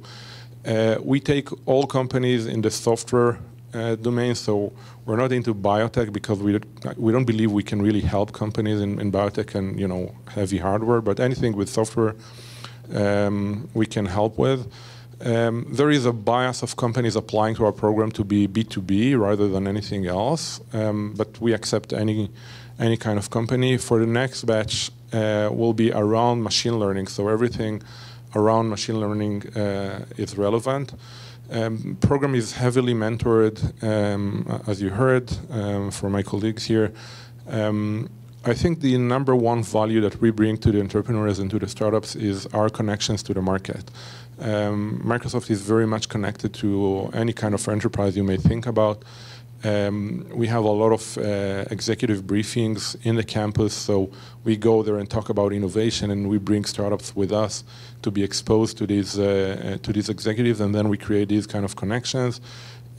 Uh, we take all companies in the software uh, domain. So we're not into biotech because we we don't believe we can really help companies in, in biotech and you know heavy hardware. But anything with software, um, we can help with. Um, there is a bias of companies applying to our program to be B2B rather than anything else, um, but we accept any any kind of company. For the next batch, uh, will be around machine learning, so everything around machine learning uh, is relevant. Um, program is heavily mentored, um, as you heard um, from my colleagues here. Um, I think the number one value that we bring to the entrepreneurs and to the startups is our connections to the market. Um, Microsoft is very much connected to any kind of enterprise you may think about. Um, we have a lot of uh, executive briefings in the campus, so we go there and talk about innovation, and we bring startups with us to be exposed to these uh, uh, to these executives, and then we create these kind of connections.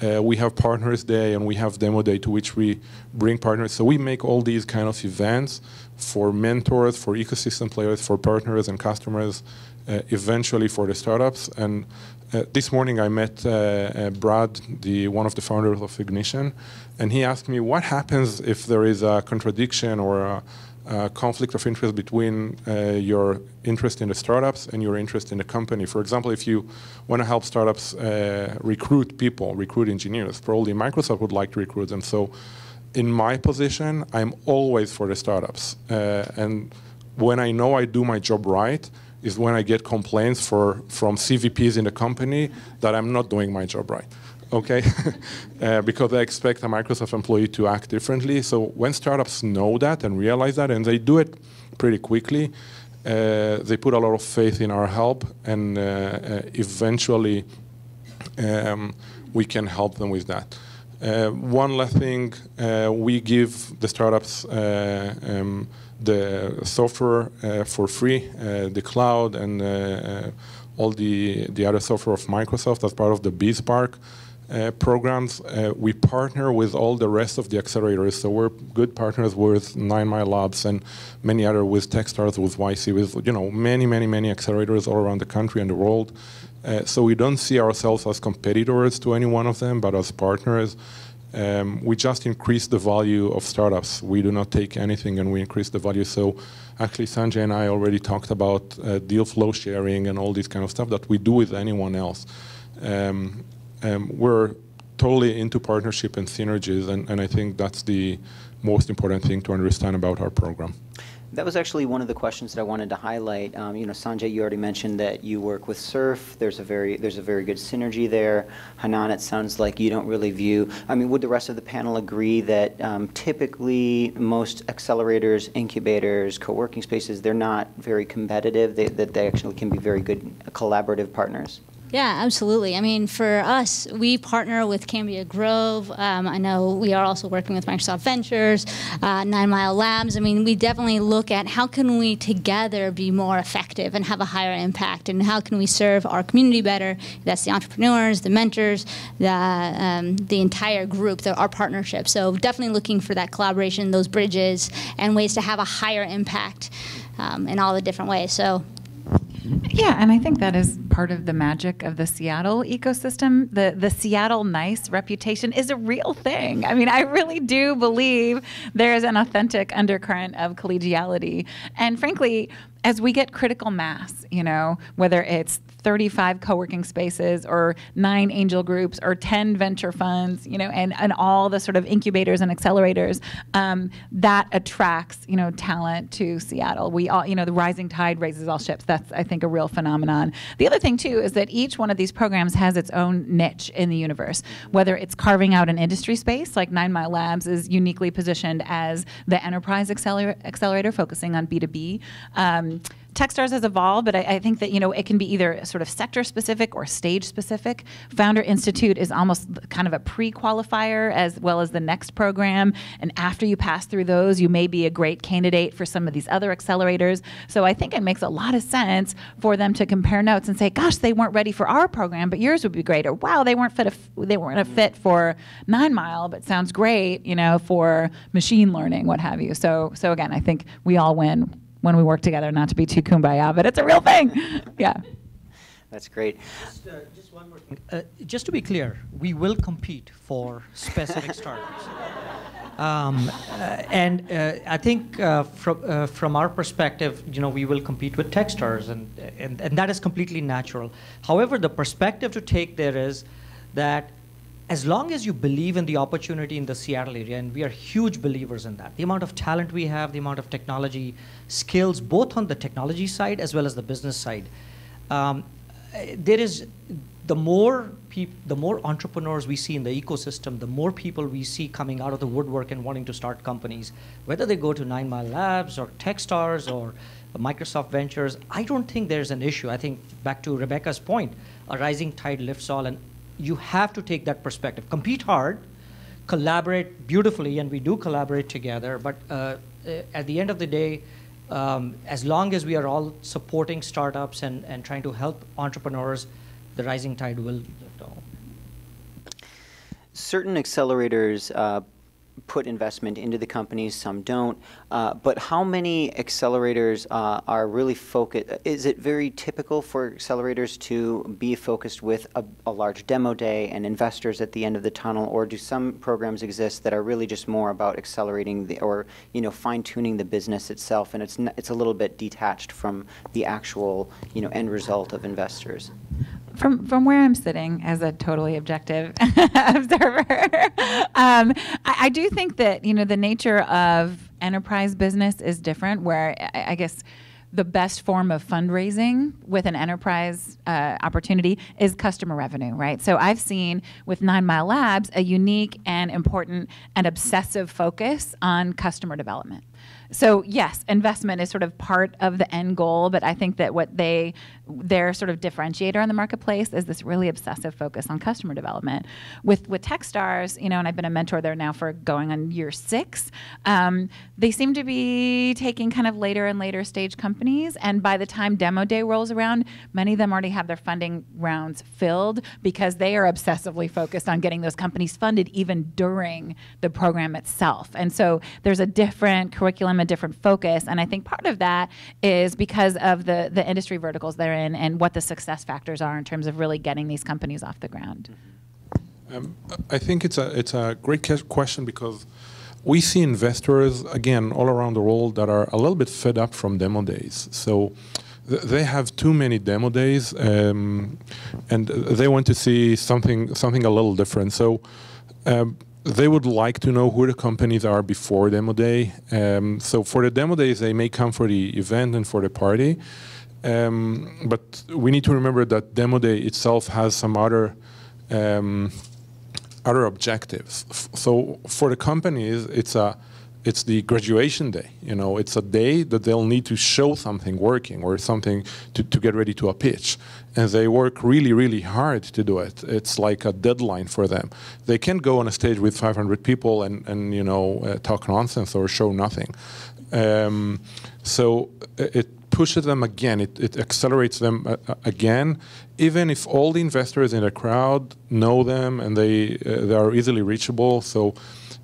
Uh, we have Partners Day and we have Demo Day to which we bring partners. So we make all these kind of events for mentors, for ecosystem players, for partners and customers, uh, eventually for the startups. And uh, this morning I met uh, uh, Brad, the one of the founders of Ignition, and he asked me what happens if there is a contradiction or a, a conflict of interest between uh, your interest in the startups and your interest in the company. For example, if you want to help startups uh, recruit people, recruit engineers, probably Microsoft would like to recruit them. So in my position, I'm always for the startups. Uh, and when I know I do my job right, is when I get complaints for, from CVPs in the company that I'm not doing my job right. Okay, uh, because I expect a Microsoft employee to act differently. So when startups know that and realize that, and they do it pretty quickly, uh, they put a lot of faith in our help, and uh, uh eventually um, we can help them with that. Uh, one last thing, uh, we give the startups um, the software uh, for free, uh, the cloud and uh, all the, the other software of Microsoft as part of the BizSpark uh, programs. Uh, we partner with all the rest of the accelerators, so we're good partners with Nine Mile Labs and many other with Techstars, with YC, with you know many, many, many accelerators all around the country and the world. Uh, so we don't see ourselves as competitors to any one of them, but as partners. Um, we just increase the value of startups. We do not take anything and we increase the value. So actually Sanjay and I already talked about uh, deal flow sharing and all this kind of stuff that we do with anyone else. Um, um, we're totally into partnership and synergies and, and I think that's the most important thing to understand about our program. That was actually one of the questions that I wanted to highlight. Um, you know, Sanjay, you already mentioned that you work with Surf. There's a very there's a very good synergy there. Hanan, it sounds like you don't really view. I mean, would the rest of the panel agree that um, typically most accelerators, incubators, co-working spaces, they're not very competitive. They, that they actually can be very good collaborative partners. Yeah, absolutely. I mean, for us, we partner with Cambia Grove. Um, I know we are also working with Microsoft Ventures, uh, Nine Mile Labs. I mean, we definitely look at how can we together be more effective and have a higher impact, and how can we serve our community better. That's the entrepreneurs, the mentors, the um, the entire group, the, our partnership. So definitely looking for that collaboration, those bridges, and ways to have a higher impact um, in all the different ways. So yeah, and I think that is part of the magic of the Seattle ecosystem. The the Seattle nice reputation is a real thing. I mean, I really do believe there is an authentic undercurrent of collegiality. And frankly, as we get critical mass, you know, whether it's 35 co-working spaces or nine angel groups or 10 venture funds, you know, and, and all the sort of incubators and accelerators, um, that attracts, you know, talent to Seattle. We all, you know, the rising tide raises all ships. That's, I think, a real phenomenon. The other thing, too, is that each one of these programs has its own niche in the universe, whether it's carving out an industry space, like Nine Mile Labs is uniquely positioned as the enterprise accelerator, accelerator focusing on B2B. Um, Techstars has evolved, but I, I, think that you know it can be either sort of sector specific or stage specific. Founder Institute is almost kind of a pre-qualifier as well as the next program, and after you pass through those, you may be a great candidate for some of these other accelerators. So I think it makes a lot of sense for them to compare notes and say, "Gosh, they weren't ready for our program, but yours would be great," or "Wow, they weren't fit. A, they weren't a fit for Nine Mile, but sounds great, you know, for machine learning, what have you." So so again, I think we all win when we work together, not to be too kumbaya, but it's a real thing. yeah. That's great. Just, uh, just one more thing. Uh, just to be clear, we will compete for specific startups. Um, uh, and uh, I think uh, from, uh, from our perspective, you know, we will compete with Techstars, and, and, and that is completely natural. However, the perspective to take there is that as long as you believe in the opportunity in the Seattle area, and we are huge believers in that, the amount of talent we have, the amount of technology skills, both on the technology side as well as the business side, um, there is the more the more entrepreneurs we see in the ecosystem, the more people we see coming out of the woodwork and wanting to start companies, whether they go to Nine Mile Labs or TechStars or Microsoft Ventures. I don't think there's an issue. I think back to Rebecca's point, a rising tide lifts all, and you have to take that perspective. Compete hard, collaborate beautifully, and we do collaborate together. But uh, at the end of the day, um, as long as we are all supporting startups and, and trying to help entrepreneurs, the rising tide will lift all. Certain accelerators uh, put investment into the companies, some don't. Uh, but how many accelerators uh, are really focused? Is it very typical for accelerators to be focused with a, a, large demo day and investors at the end of the tunnel, or do some programs exist that are really just more about accelerating the, or you know fine tuning the business itself, and it's it's a little bit detached from the actual you know end result of investors? From from where I'm sitting as a totally objective observer, um, I, I, do think that you know the nature of enterprise business is different. Where I, I guess the best form of fundraising with an enterprise uh, opportunity is customer revenue, right? So I've seen with Nine Mile Labs a unique and important and obsessive focus on customer development. So yes, investment is sort of part of the end goal, but I think that what they their sort of differentiator in the marketplace is this really obsessive focus on customer development. With with TechStars, you know, and I've been a mentor there now for going on year six. Um, they seem to be taking kind of later and later stage companies, and by the time demo day rolls around, many of them already have their funding rounds filled because they are obsessively focused on getting those companies funded even during the program itself. And so there's a different curriculum, a different focus, and I think part of that is because of the the industry verticals they're in and what the success factors are in terms of really getting these companies off the ground. Um, I think it's a it's a great question because we see investors again all around the world that are a little bit fed up from demo days. So th they have too many demo days, um, and they want to see something something a little different. So. Um, they would like to know who the companies are before demo day. Um, so for the demo days, they may come for the event and for the party. Um, but we need to remember that demo day itself has some other um, other objectives. F so for the companies, it's a it's the graduation day. You know, it's a day that they'll need to show something working or something to, to get ready to a pitch. And they work really, really hard to do it. It's like a deadline for them. They can't go on a stage with 500 people and, and you know, uh, talk nonsense or show nothing. Um, so it pushes them again, it, it accelerates them uh, uh, again, even if all the investors in the crowd know them and they, uh, they are easily reachable. So,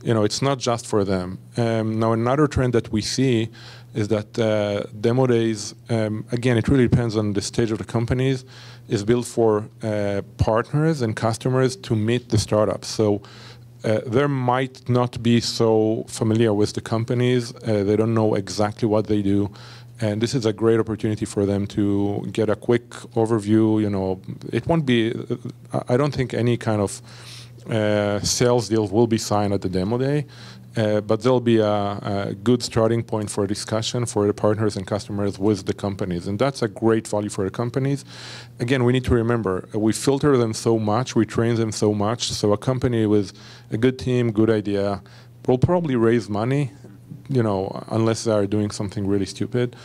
you know, it's not just for them. Um, now, another trend that we see is that uh, demo days, um, again, it really depends on the stage of the companies, is built for uh, partners and customers to meet the startups. So uh, they might not be so familiar with the companies. Uh, they don't know exactly what they do and this is a great opportunity for them to get a quick overview. You know, it won't be. I don't think any kind of uh, sales deal will be signed at the demo day, uh, but there'll be a, a, good starting point for discussion for the partners and customers with the companies, and that's a great value for the companies. Again, we need to remember we filter them so much, we train them so much. So a company with a good team, good idea, will probably raise money you know, unless they are doing something really stupid.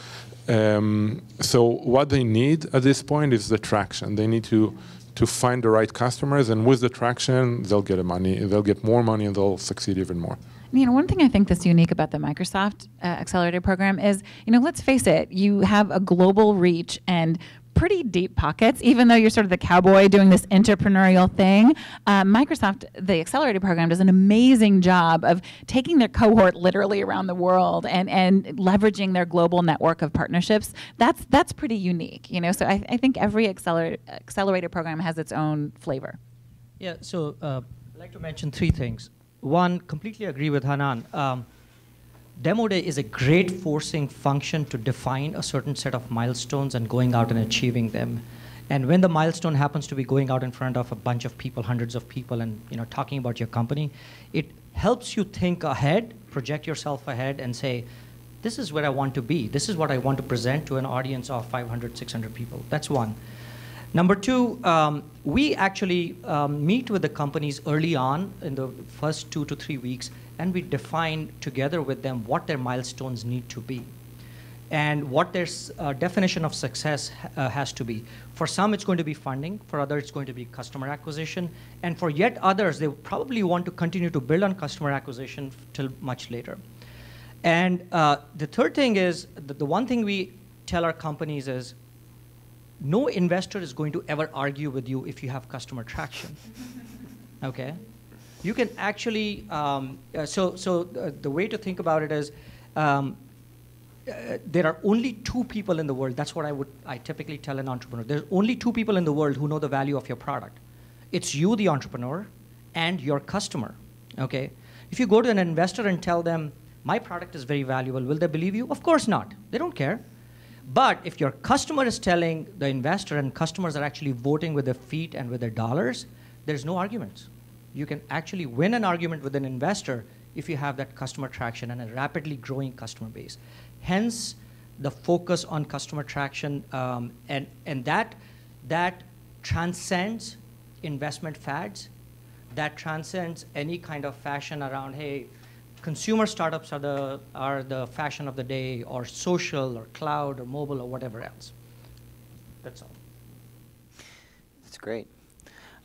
Um, so what they need at this point is the traction. They need to to find the right customers, and with the traction, they'll get money. They'll get more money, and they'll succeed even more. You know, one thing I think that's unique about the Microsoft uh, Accelerator program is, you know, let's face it, you have a global reach and pretty deep pockets, even though you're sort of the cowboy doing this entrepreneurial thing. Uh, Microsoft, the accelerator program, does an amazing job of taking their cohort literally around the world and, and leveraging their global network of partnerships. That's that's pretty unique, you know. So I, I think every accelerator accelerator program has its own flavor. Yeah. So uh, I'd like to mention three things. one, completely agree with Hanan. Um, Demo Day is a great forcing function to define a certain set of milestones and going out and achieving them. And when the milestone happens to be going out in front of a bunch of people, hundreds of people, and you know talking about your company, it helps you think ahead, project yourself ahead, and say, "This is where I want to be. This is what I want to present to an audience of 500, 600 people." That's one. Number two, um, we actually um, meet with the companies early on in the first two to three weeks, and we define together with them what their milestones need to be and what their uh, definition of success uh, has to be. For some, it's going to be funding. For others, it's going to be customer acquisition. And for yet others, they probably want to continue to build on customer acquisition till much later. And uh, the third thing is, the, the one thing we tell our companies is, no investor is going to ever argue with you if you have customer traction. okay? You can actually, um, uh, so, so uh, the way to think about it is, um, uh, there are only two people in the world. That's what I would I typically tell an entrepreneur. There's only two people in the world who know the value of your product. It's you, the entrepreneur, and your customer. Okay. If you go to an investor and tell them my product is very valuable, will they believe you? Of course not. They don't care. But if your customer is telling the investor and customers are actually voting with their feet and with their dollars, there's no arguments. You can actually win an argument with an investor if you have that customer traction and a rapidly growing customer base. Hence, the focus on customer traction, um, and, and that, that transcends investment fads, that transcends any kind of fashion around, hey, consumer startups are the, are the fashion of the day, or social, or cloud, or mobile, or whatever else. That's all. That's great.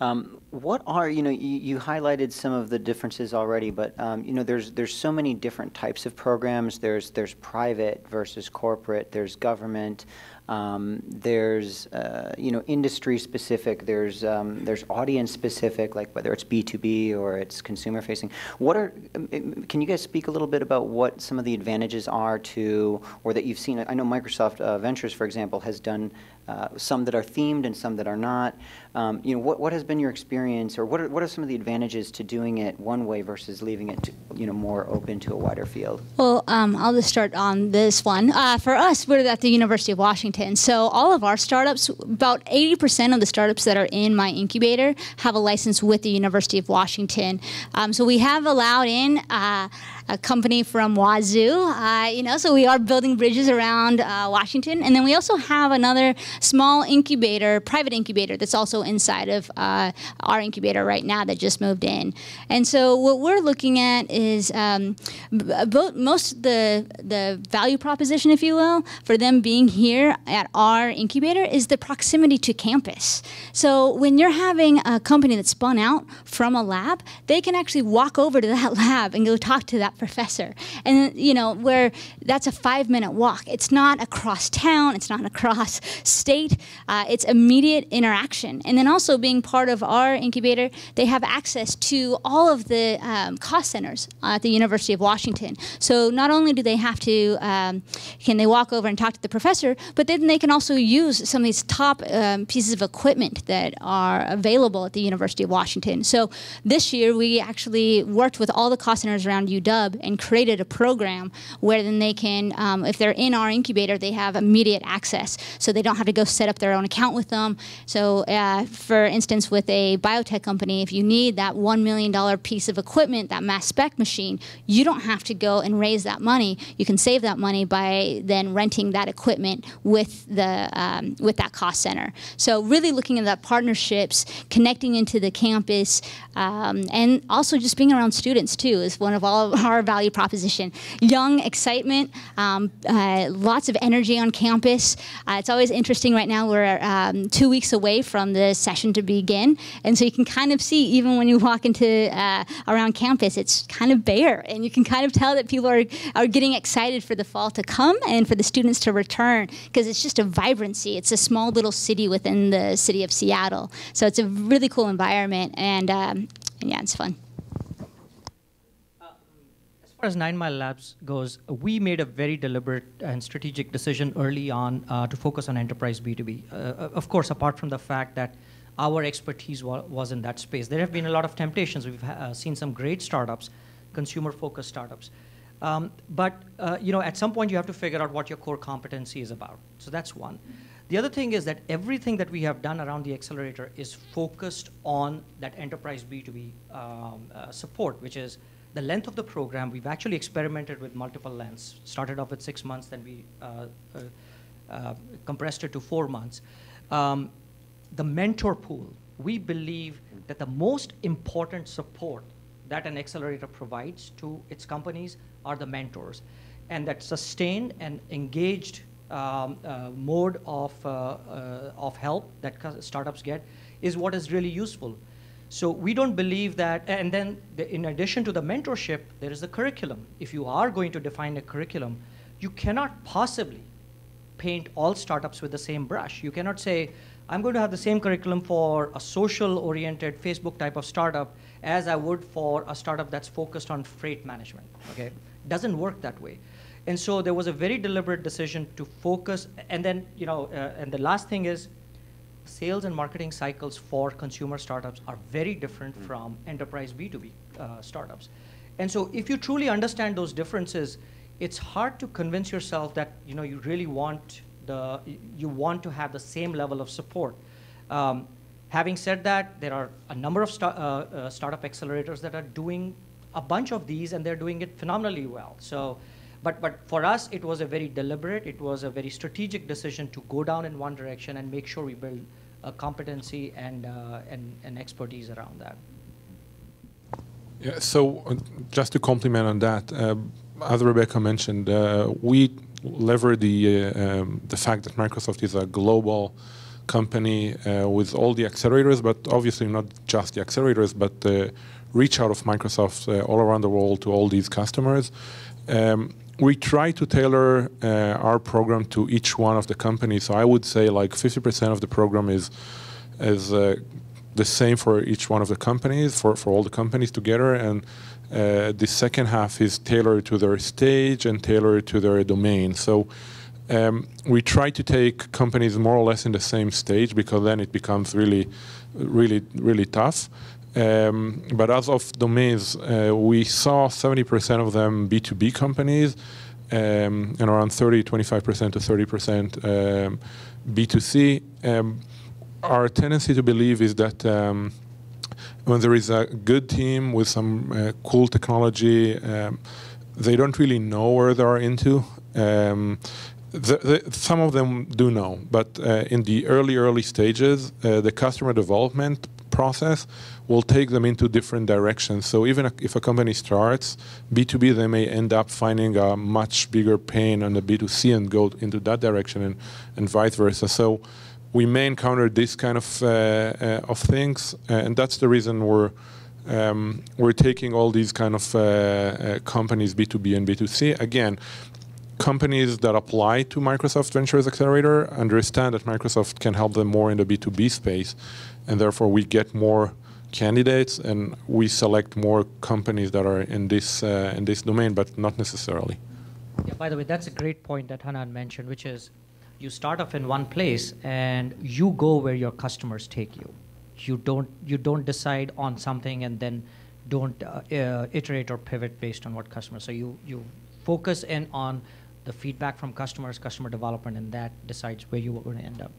Um, what are you know you, you, highlighted some of the differences already, but um, you know there's there's so many different types of programs. There's there's private versus corporate. There's government. Um, there's uh, you know industry specific. There's um, there's audience specific, like whether it's B two B or it's consumer facing. What are um, um, can you guys speak a little bit about what some of the advantages are to, or that you've seen? I know Microsoft uh, Ventures, for example, has done uh, some that are themed and some that are not. Um, you know, what, what has been your experience, or what are, what are some of the advantages to doing it one way versus leaving it, to, you know, more open to a wider field? Well, um, I'll just start on this one. Uh, for us, we're at the University of Washington, so all of our startups, about 80% of the startups that are in my incubator have a license with the University of Washington. Um, so we have allowed in uh, a company from Wazzu, uh, you know, so we are building bridges around uh, Washington, and then we also have another small incubator, private incubator that's also inside of uh, our incubator right now that just moved in. And so what we're looking at is um, most the the value proposition, if you will, for them being here at our incubator is the proximity to campus. So when you're having a company that's spun out from a lab, they can actually walk over to that lab and go talk to that professor. And you know where that's a five minute walk. It's not across town. It's not across state. Uh, it's immediate interaction. And then also being part of our incubator, they have access to all of the um, cost centers at the University of Washington. So not only do they have to, um, can they walk over and talk to the professor, but then they can also use some of these top um, pieces of equipment that are available at the University of Washington. So this year we actually worked with all the cost centers around UW and created a program where then they can, um, if they're in our incubator, they have immediate access. So they don't have to go set up their own account with them. So uh, for instance, with a biotech company, if you need that $1 million piece of equipment, that mass spec machine, you don't have to go and raise that money. You can save that money by then renting that equipment with, the, um, with that cost center. So really looking at that partnerships, connecting into the campus, um, and also just being around students too is one of all of our value proposition. Young excitement, um, uh, lots of energy on campus. Uh, it's always interesting right now. We're um, two weeks away from the session to begin, and so you can kind of see even when you walk into uh, around campus, it's kind of bare, and you can kind of tell that people are are getting excited for the fall to come and for the students to return because it's just a vibrancy. It's a small little city within the city of Seattle, so it's a really cool environment, and, um, and yeah, it's fun far as Nine Mile Labs goes, we made a very deliberate and strategic decision early on uh, to focus on enterprise B2B. Uh, uh, of course, apart from the fact that our expertise wa- was in that space. There have been a lot of temptations. We've uh, seen some great startups, consumer-focused startups. Um, but uh, you know, at some point, you have to figure out what your core competency is about. So that's one. The other thing is that everything that we have done around the accelerator is focused on that enterprise B2B um, support, which is the length of the program. We've actually experimented with multiple lengths. Started off with six months, then we uh, uh, uh compressed it to four months. Um, the mentor pool, we believe that the most important support that an accelerator provides to its companies are the mentors. And that sustained and engaged um, uh, mode of, uh, uh, of help that startups get is what is really useful. So we don't believe that, and then the, in addition to the mentorship, there is the curriculum. If you are going to define a curriculum, you cannot possibly paint all startups with the same brush. You cannot say, I'm going to have the same curriculum for a social-oriented Facebook type of startup as I would for a startup that's focused on freight management. Okay, doesn't work that way. And so there was a very deliberate decision to focus. And then, you know, uh, and the last thing is, sales and marketing cycles for consumer startups are very different mm. from enterprise B2B uh, startups. And so if you truly understand those differences, it's hard to convince yourself that you know you really want the you want to have the same level of support. Um, having said that, there are a number of uh, uh, startup accelerators that are doing a bunch of these, and they're doing it phenomenally well. So, but but for us, it was a very deliberate, it was a very strategic decision to go down in one direction and make sure we build a competency and uh, and, and expertise around that. Yeah, so uh, just to complement on that, uh, as Rebecca mentioned, uh, we lever the uh, um, the fact that Microsoft is a global company uh, with all the accelerators, but obviously not just the accelerators, but the reach out of Microsoft all around the world to all these customers. Um, we try to tailor uh, our program to each one of the companies. So I would say like 50% of the program is is uh, the same for each one of the companies, for, for all the companies together, and uh, the second half is tailored to their stage and tailored to their domain. So um, we try to take companies more or less in the same stage because then it becomes really, really, really tough. Um, but as of domains, uh, we saw 70% of them B2B companies um, and around 30, 25% to 30% um, B2C. Um, our tendency to believe is that um, when there is a good team with some uh, cool technology, um, they don't really know where they are into. The, the, some of them do know, but uh, in the early, early stages, uh, the customer development process will take them into different directions. So even if a company starts B2B, they may end up finding a much bigger pain on the B2C and go into that direction and, and vice versa. So we may encounter this kind of uh, uh, of things, uh, and that's the reason we're um, we're taking all these kind of companies B2B and B2C again. Companies that apply to Microsoft Ventures Accelerator understand that Microsoft can help them more in the B2B space, and therefore we get more candidates and we select more companies that are in this uh, in this domain, but not necessarily. Yeah, by the way, that's a great point that Hanan mentioned, which is you start off in one place and you go where your customers take you. You don't you don't decide on something and then don't uh, uh, iterate or pivot based on what customers. So you you focus in on the feedback from customers, customer development, and that decides where you are going to end up.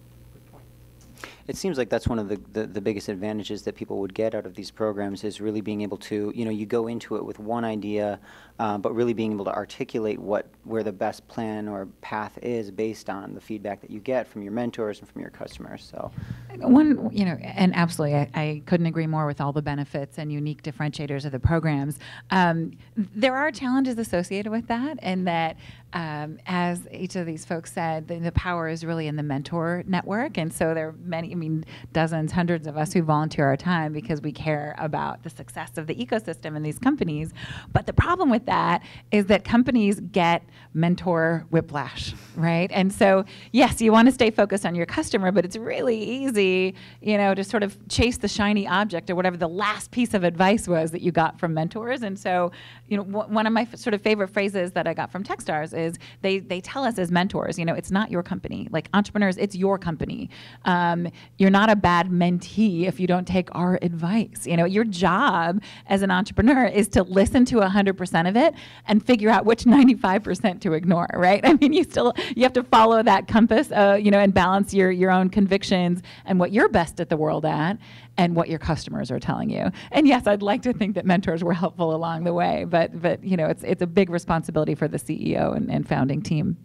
It seems like that's one of the, the, the, biggest advantages that people would get out of these programs is really being able to, you know, you go into it with one idea, uh, but really being able to articulate what where the best plan or path is based on the feedback that you get from your mentors and from your customers. So, one, you know, and absolutely, I, I couldn't agree more with all the benefits and unique differentiators of the programs. Um, there are challenges associated with that, and that um, as each of these folks said, the, the, power is really in the mentor network. And so there are many, I mean, dozens, hundreds of us who volunteer our time because we care about the success of the ecosystem in these companies. But the problem with that is that companies get mentor whiplash, right? And so, yes, you want to stay focused on your customer, but it's really easy, you know, to sort of chase the shiny object or whatever the last piece of advice was that you got from mentors. And so, you know, one of my sort of favorite phrases that I got from Techstars is they they tell us as mentors, you know, it's not your company. Like entrepreneurs, it's your company. Um, you're not a bad mentee if you don't take our advice. You know, your job as an entrepreneur is to listen to 100% of it and figure out which 95% to ignore, right? I mean, you still you have to follow that compass, uh, you know, and balance your your own convictions and what you're best at the world at and what your customers are telling you. And yes, I'd like to think that mentors were helpful along the way, but but you know, it's it's a big responsibility for the CEO and, and founding team.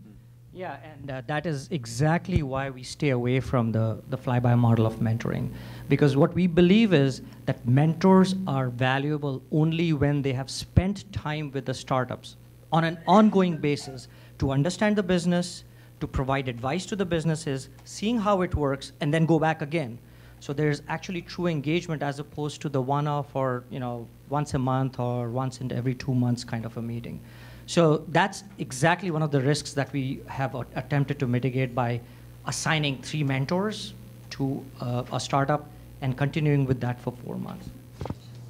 Yeah, and uh, that is exactly why we stay away from the, the flyby model of mentoring. Because what we believe is that mentors are valuable only when they have spent time with the startups on an ongoing basis to understand the business, to provide advice to the businesses, seeing how it works, and then go back again. So there's actually true engagement as opposed to the one-off or you know once a month or once in every two months kind of a meeting. So that's exactly one of the risks that we have attempted to mitigate by assigning three mentors to uh, a startup and continuing with that for four months.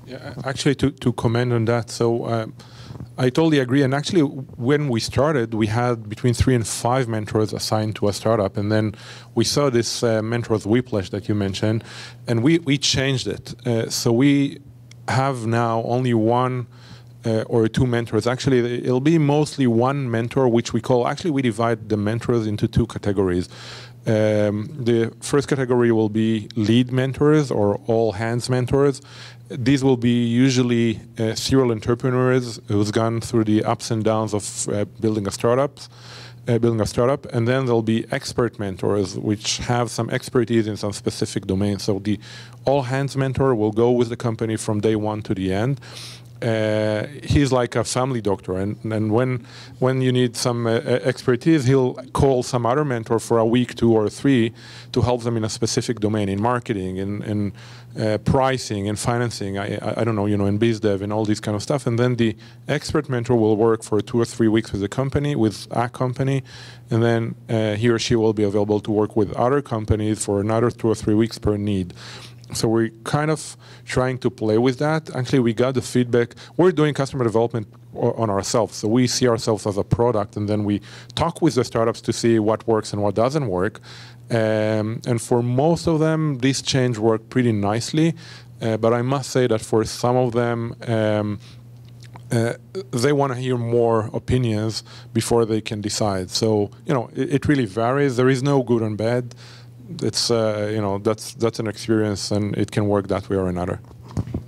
Yeah, actually, to, to comment on that, so uh, I totally agree. And actually, when we started, we had between three and five mentors assigned to a startup. And then we saw this uh, mentors whiplash that you mentioned, and we, we changed it. Uh, so we have now only one uh, or two mentors. Actually, it'll be mostly one mentor, which we call, actually, we divide the mentors into two categories. Um, the first category will be lead mentors or all hands mentors. These will be usually uh, serial entrepreneurs who's gone through the ups and downs of uh, building a startup. Uh, building a startup, and then there'll be expert mentors, which have some expertise in some specific domain. So the all hands mentor will go with the company from day one to the end, uh, he's like a family doctor, and, and when when you need some uh, expertise, he'll call some other mentor for a week, two or three, to help them in a specific domain, in marketing, in, in uh, pricing, in financing. I, I, I don't know, you know, in biz dev, and all this kind of stuff. And then the expert mentor will work for two or three weeks with the company, with a company, and then uh, he or she will be available to work with other companies for another two or three weeks per need. So we're kind of trying to play with that. Actually, we got the feedback. We're doing customer development on ourselves. So we see ourselves as a product, and then we talk with the startups to see what works and what doesn't work. Um, and for most of them, this change worked pretty nicely. Uh, but I must say that for some of them, um, uh, they want to hear more opinions before they can decide. So you know, it, it really varies. There is no good and bad it's uh, you know that's that's an experience and it can work that way or another.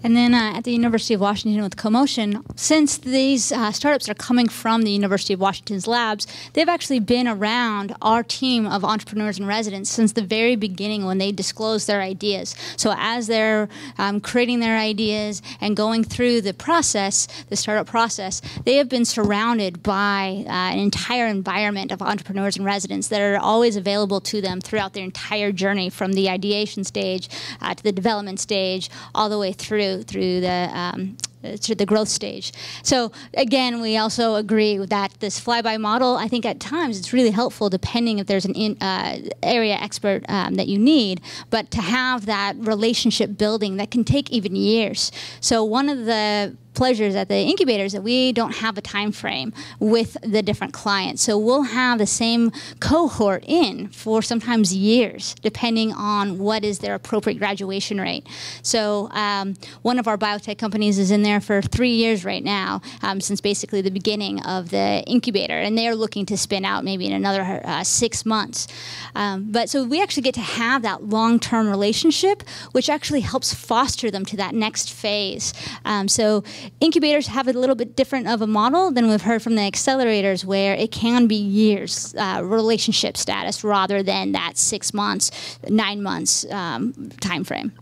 And then uh, at the University of Washington with CoMotion, since these uh, startups are coming from the University of Washington's labs, they've actually been around our team of entrepreneurs and residents since the very beginning when they disclosed their ideas. So as they're um, creating their ideas and going through the process, the startup process, they have been surrounded by uh, an entire environment of entrepreneurs and residents that are always available to them throughout their entire journey from the ideation stage uh, to the development stage all the way through through the um, to the growth stage. So again, we also agree that this flyby model, I think at times it's really helpful depending if there's an in, uh, area expert um, that you need, but to have that relationship building that can take even years. So one of the pleasures at the incubators that we don't have a time frame with the different clients. So we'll have the same cohort in for sometimes years, depending on what is their appropriate graduation rate. So um, one of our biotech companies is in there for three years right now, um, since basically the beginning of the incubator, and they're looking to spin out maybe in another uh, six months. Um, but so we actually get to have that long-term relationship, which actually helps foster them to that next phase. Um, so Incubators have a little bit different of a model than we've heard from the accelerators, where it can be years uh, relationship status rather than that six months, nine months um, time frame.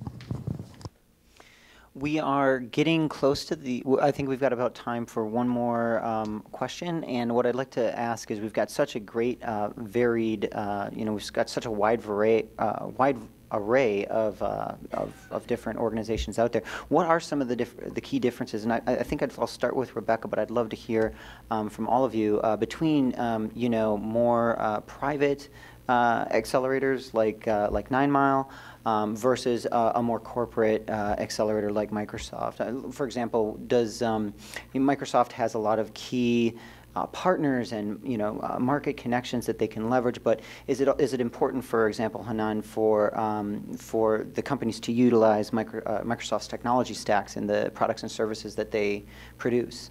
We are getting close to the. I think we've got about time for one more um, question. And what I'd like to ask is, we've got such a great, uh, varied. Uh, you know, we've got such a wide variety, uh, wide array of, uh, of, of, different organizations out there. What are some of the, the key differences? And I, I think i will start with Rebecca, but I'd love to hear um, from all of you uh, between, um, you know, more uh, private uh, accelerators like, uh, like Nine Mile um, versus a more corporate uh, accelerator like Microsoft. for example, does um, Microsoft has a lot of key uh, partners and you know uh, market connections that they can leverage. But is it is it important, for example, Hanan, for um, for the companies to utilize micro, uh, Microsoft's technology stacks in the products and services that they produce?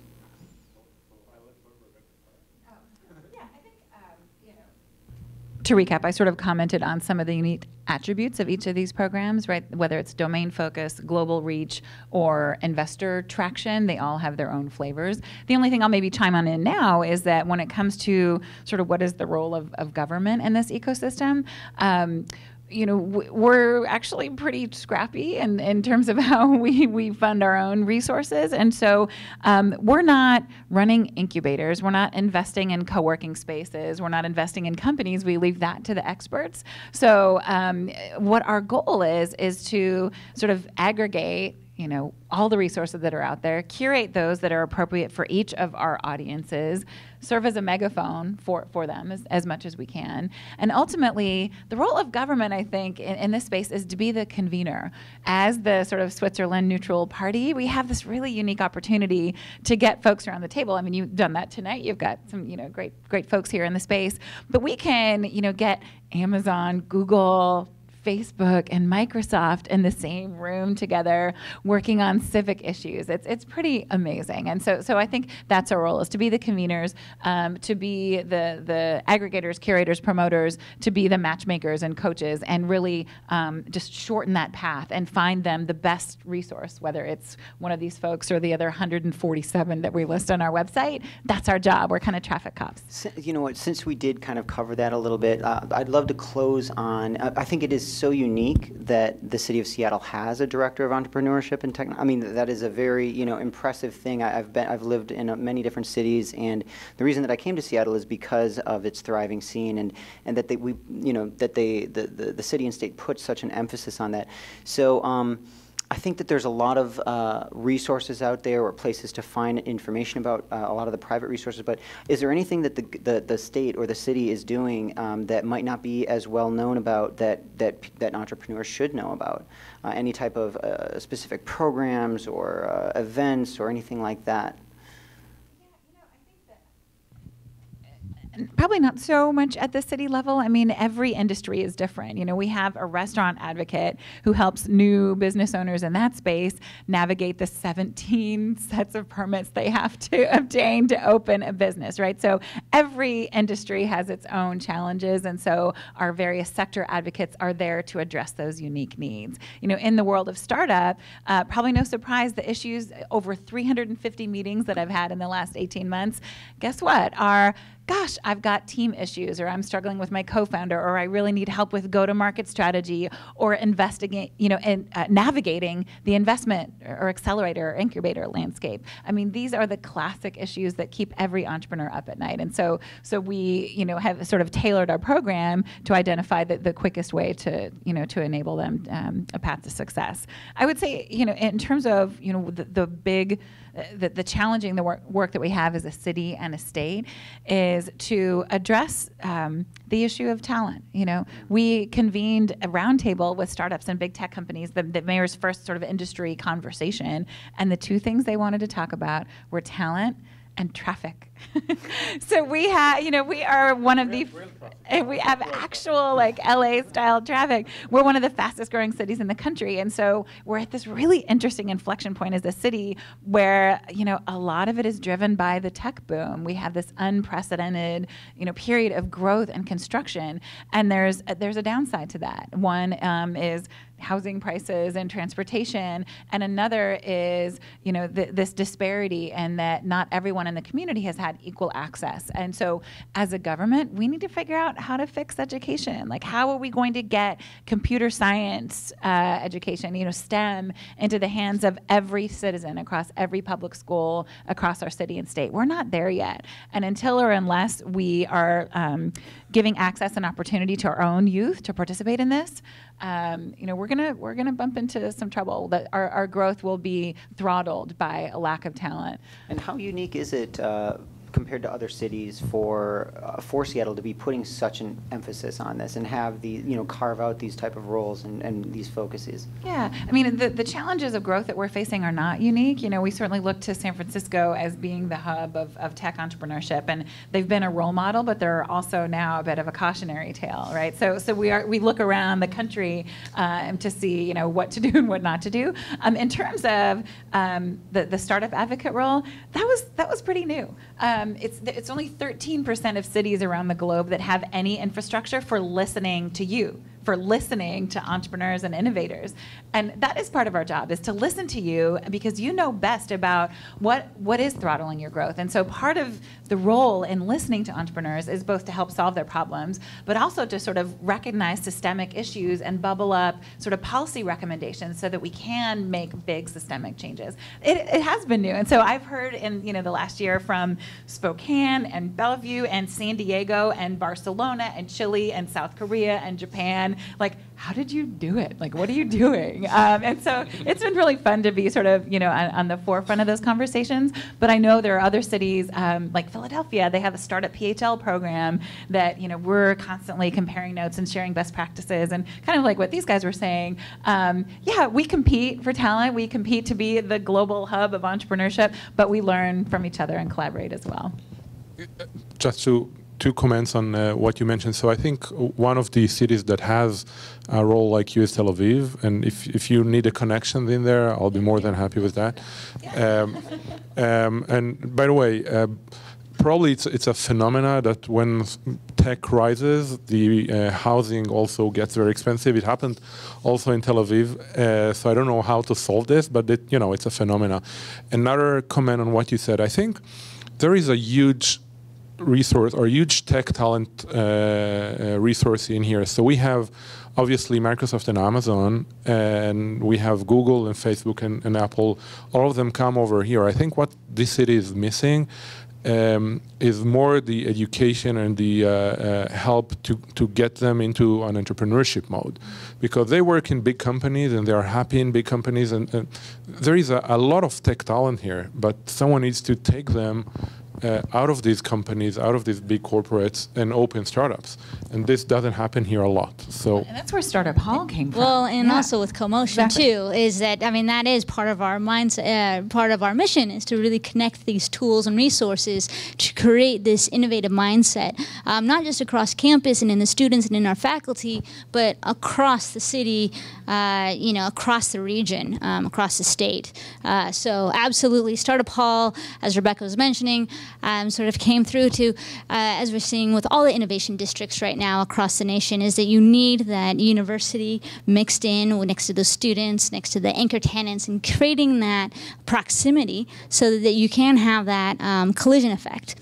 To recap, I sort of commented on some of the unique attributes of each of these programs, right? Whether it's domain focus, global reach, or investor traction, they all have their own flavors. The only thing I'll maybe chime on in now is that when it comes to sort of what is the role of, of government in this ecosystem, um, you know, we're actually pretty scrappy in, in terms of how we, we fund our own resources. And so um, we're not running incubators. We're not investing in co working spaces. We're not investing in companies. We leave that to the experts. So, um, what our goal is, is to sort of aggregate you know all the resources that are out there curate those that are appropriate for each of our audiences serve as a megaphone for, for them as, as much as we can. And ultimately the role of government i think in, in this space is to be the convener. As the sort of switzerland neutral party we have this really unique opportunity to get folks around the table. I mean you've done that tonight. You've got some you know great great folks here in the space. But we can you know get amazon google Facebook and Microsoft in the same room together working on civic issues. It's, it's pretty amazing. And so, so I think that's our role is to be the conveners, um, to be the, the aggregators, curators, promoters, to be the matchmakers and coaches and really um, just shorten that path and find them the best resource, whether it's one of these folks or the other 147 that we list on our website. That's our job. We're kind of traffic cops. You know what, since we did kind of cover that a little bit, uh, I'd love to close on, uh, I think it is so unique that the city of Seattle has a director of entrepreneurship and tech. I mean, that is a very you know impressive thing. I, have been I've lived in many different cities, and the reason that I came to Seattle is because of its thriving scene and and that they we you know that they the the, the city and state put such an emphasis on that. So. Um, I think that there's a lot of uh, resources out there or places to find information about uh, a lot of the private resources, but is there anything that the, the, the state or the city is doing um, that might not be as well known about that, that, that entrepreneurs should know about? Uh, any type of uh, specific programs or uh, events or anything like that? Probably not so much at the city level. I mean, every industry is different. You know, we have a restaurant advocate who helps new business owners in that space navigate the 17 sets of permits they have to obtain to open a business, right? So every industry has its own challenges, and so our various sector advocates are there to address those unique needs. You know, in the world of startup, uh, probably no surprise, the issues over 350 meetings that I've had in the last 18 months, guess what, are gosh, I've got team issues, or I'm struggling with my co-founder, or I really need help with go-to-market strategy, or investigating, you know, uh, navigating the investment or accelerator or incubator landscape. I mean, these are the classic issues that keep every entrepreneur up at night. And so, so we, you know, have sort of tailored our program to identify the, the quickest way to, you know, to enable them um, a path to success. I would say, you know, in terms of, you know, the, the big the, the challenging the work, work that we have as a city and a state is to address um, the issue of talent. You know, we convened a roundtable with startups and big tech companies, the, the mayor's first sort of industry conversation, and the two things they wanted to talk about were talent and traffic. so we have, you know, we are one of the, and we have actual like LA style traffic. We're one of the fastest growing cities in the country. And so we're at this really interesting inflection point as a city where, you know, a lot of it is driven by the tech boom. We have this unprecedented, you know, period of growth and construction. And there's, there's a downside to that. One um, is housing prices and transportation, and another is you know th- this disparity and that not everyone in the community has had equal access. And so, as a government, we need to figure out how to fix education. Like, how are we going to get computer science uh, education, you know, STEM, into the hands of every citizen across every public school across our city and state? We're not there yet, and until or unless we are um, giving access and opportunity to our own youth to participate in this, um, you know, we're gonna we're gonna bump into some trouble. That our, our growth will be throttled by a lack of talent. And how unique is it? Uh, compared to other cities for uh, for Seattle to be putting such an emphasis on this and have the you know carve out these type of roles and, and these focuses? Yeah, I mean the, the challenges of growth that we're facing are not unique. You know, we certainly look to San Francisco as being the hub of, of tech entrepreneurship, and they've been a role model, but they're also now a bit of a cautionary tale, right? So so we are we look around the country um, to see you know what to do and what not to do. Um, in terms of um, the the startup advocate role, that was that was pretty new. Um, it's it's only 13% of cities around the globe that have any infrastructure for listening to you for listening to entrepreneurs and innovators. And that is part of our job is to listen to you because you know best about what what is throttling your growth. And so part of the role in listening to entrepreneurs is both to help solve their problems, but also to sort of recognize systemic issues and bubble up sort of policy recommendations so that we can make big systemic changes. It, it has been new. And so I've heard in you know the last year from Spokane and Bellevue and San Diego and Barcelona and Chile and South Korea and Japan like, how did you do it? Like, what are you doing? Um, and so it's been really fun to be sort of, you know, on, on, the forefront of those conversations. But I know there are other cities um, like Philadelphia. They have a startup PHL program that, you know, we're constantly comparing notes and sharing best practices and kind of like what these guys were saying. Um, yeah, we compete for talent. We compete to be the global hub of entrepreneurship, but we learn from each other and collaborate as well. Just to two comments on uh, what you mentioned. So I think one of the cities that has a role like you is Tel Aviv, and if if you need a connection in there, I'll be more than happy with that. Um, um, and by the way. Uh, probably it's, it's a phenomena that when tech rises, the uh, housing also gets very expensive. It happened also in Tel Aviv, uh, so I don't know how to solve this, but it, you know it's a phenomena. Another comment on what you said, I think there is a huge resource or huge tech talent uh, uh, resource in here. So we have obviously Microsoft and Amazon, and we have Google and Facebook and, and Apple. All of them come over here. I think what this city is missing um, is more the education and the uh, uh, help to, to get them into an entrepreneurship mode. Because they work in big companies and they are happy in big companies, and, and there is a, a, lot of tech talent here, but someone needs to take them uh, out of these companies, out of these big corporates, and open startups. And this doesn't happen here a lot. So and that's where Startup Hall came from. Well, and yeah. also with CoMotion exactly. too, is that I mean that is part of our mindset, uh, part of our mission is to really connect these tools and resources to create this innovative mindset, um, not just across campus and in the students and in our faculty, but across the city, uh, you know, across the region, um, across the state. Uh, so absolutely, Startup Hall, as Rebecca was mentioning um, sort of came through to, uh, as we're seeing with all the innovation districts right now across the nation, is that you need that university mixed in next to the students, next to the anchor tenants, and creating that proximity so that you can have that um, collision effect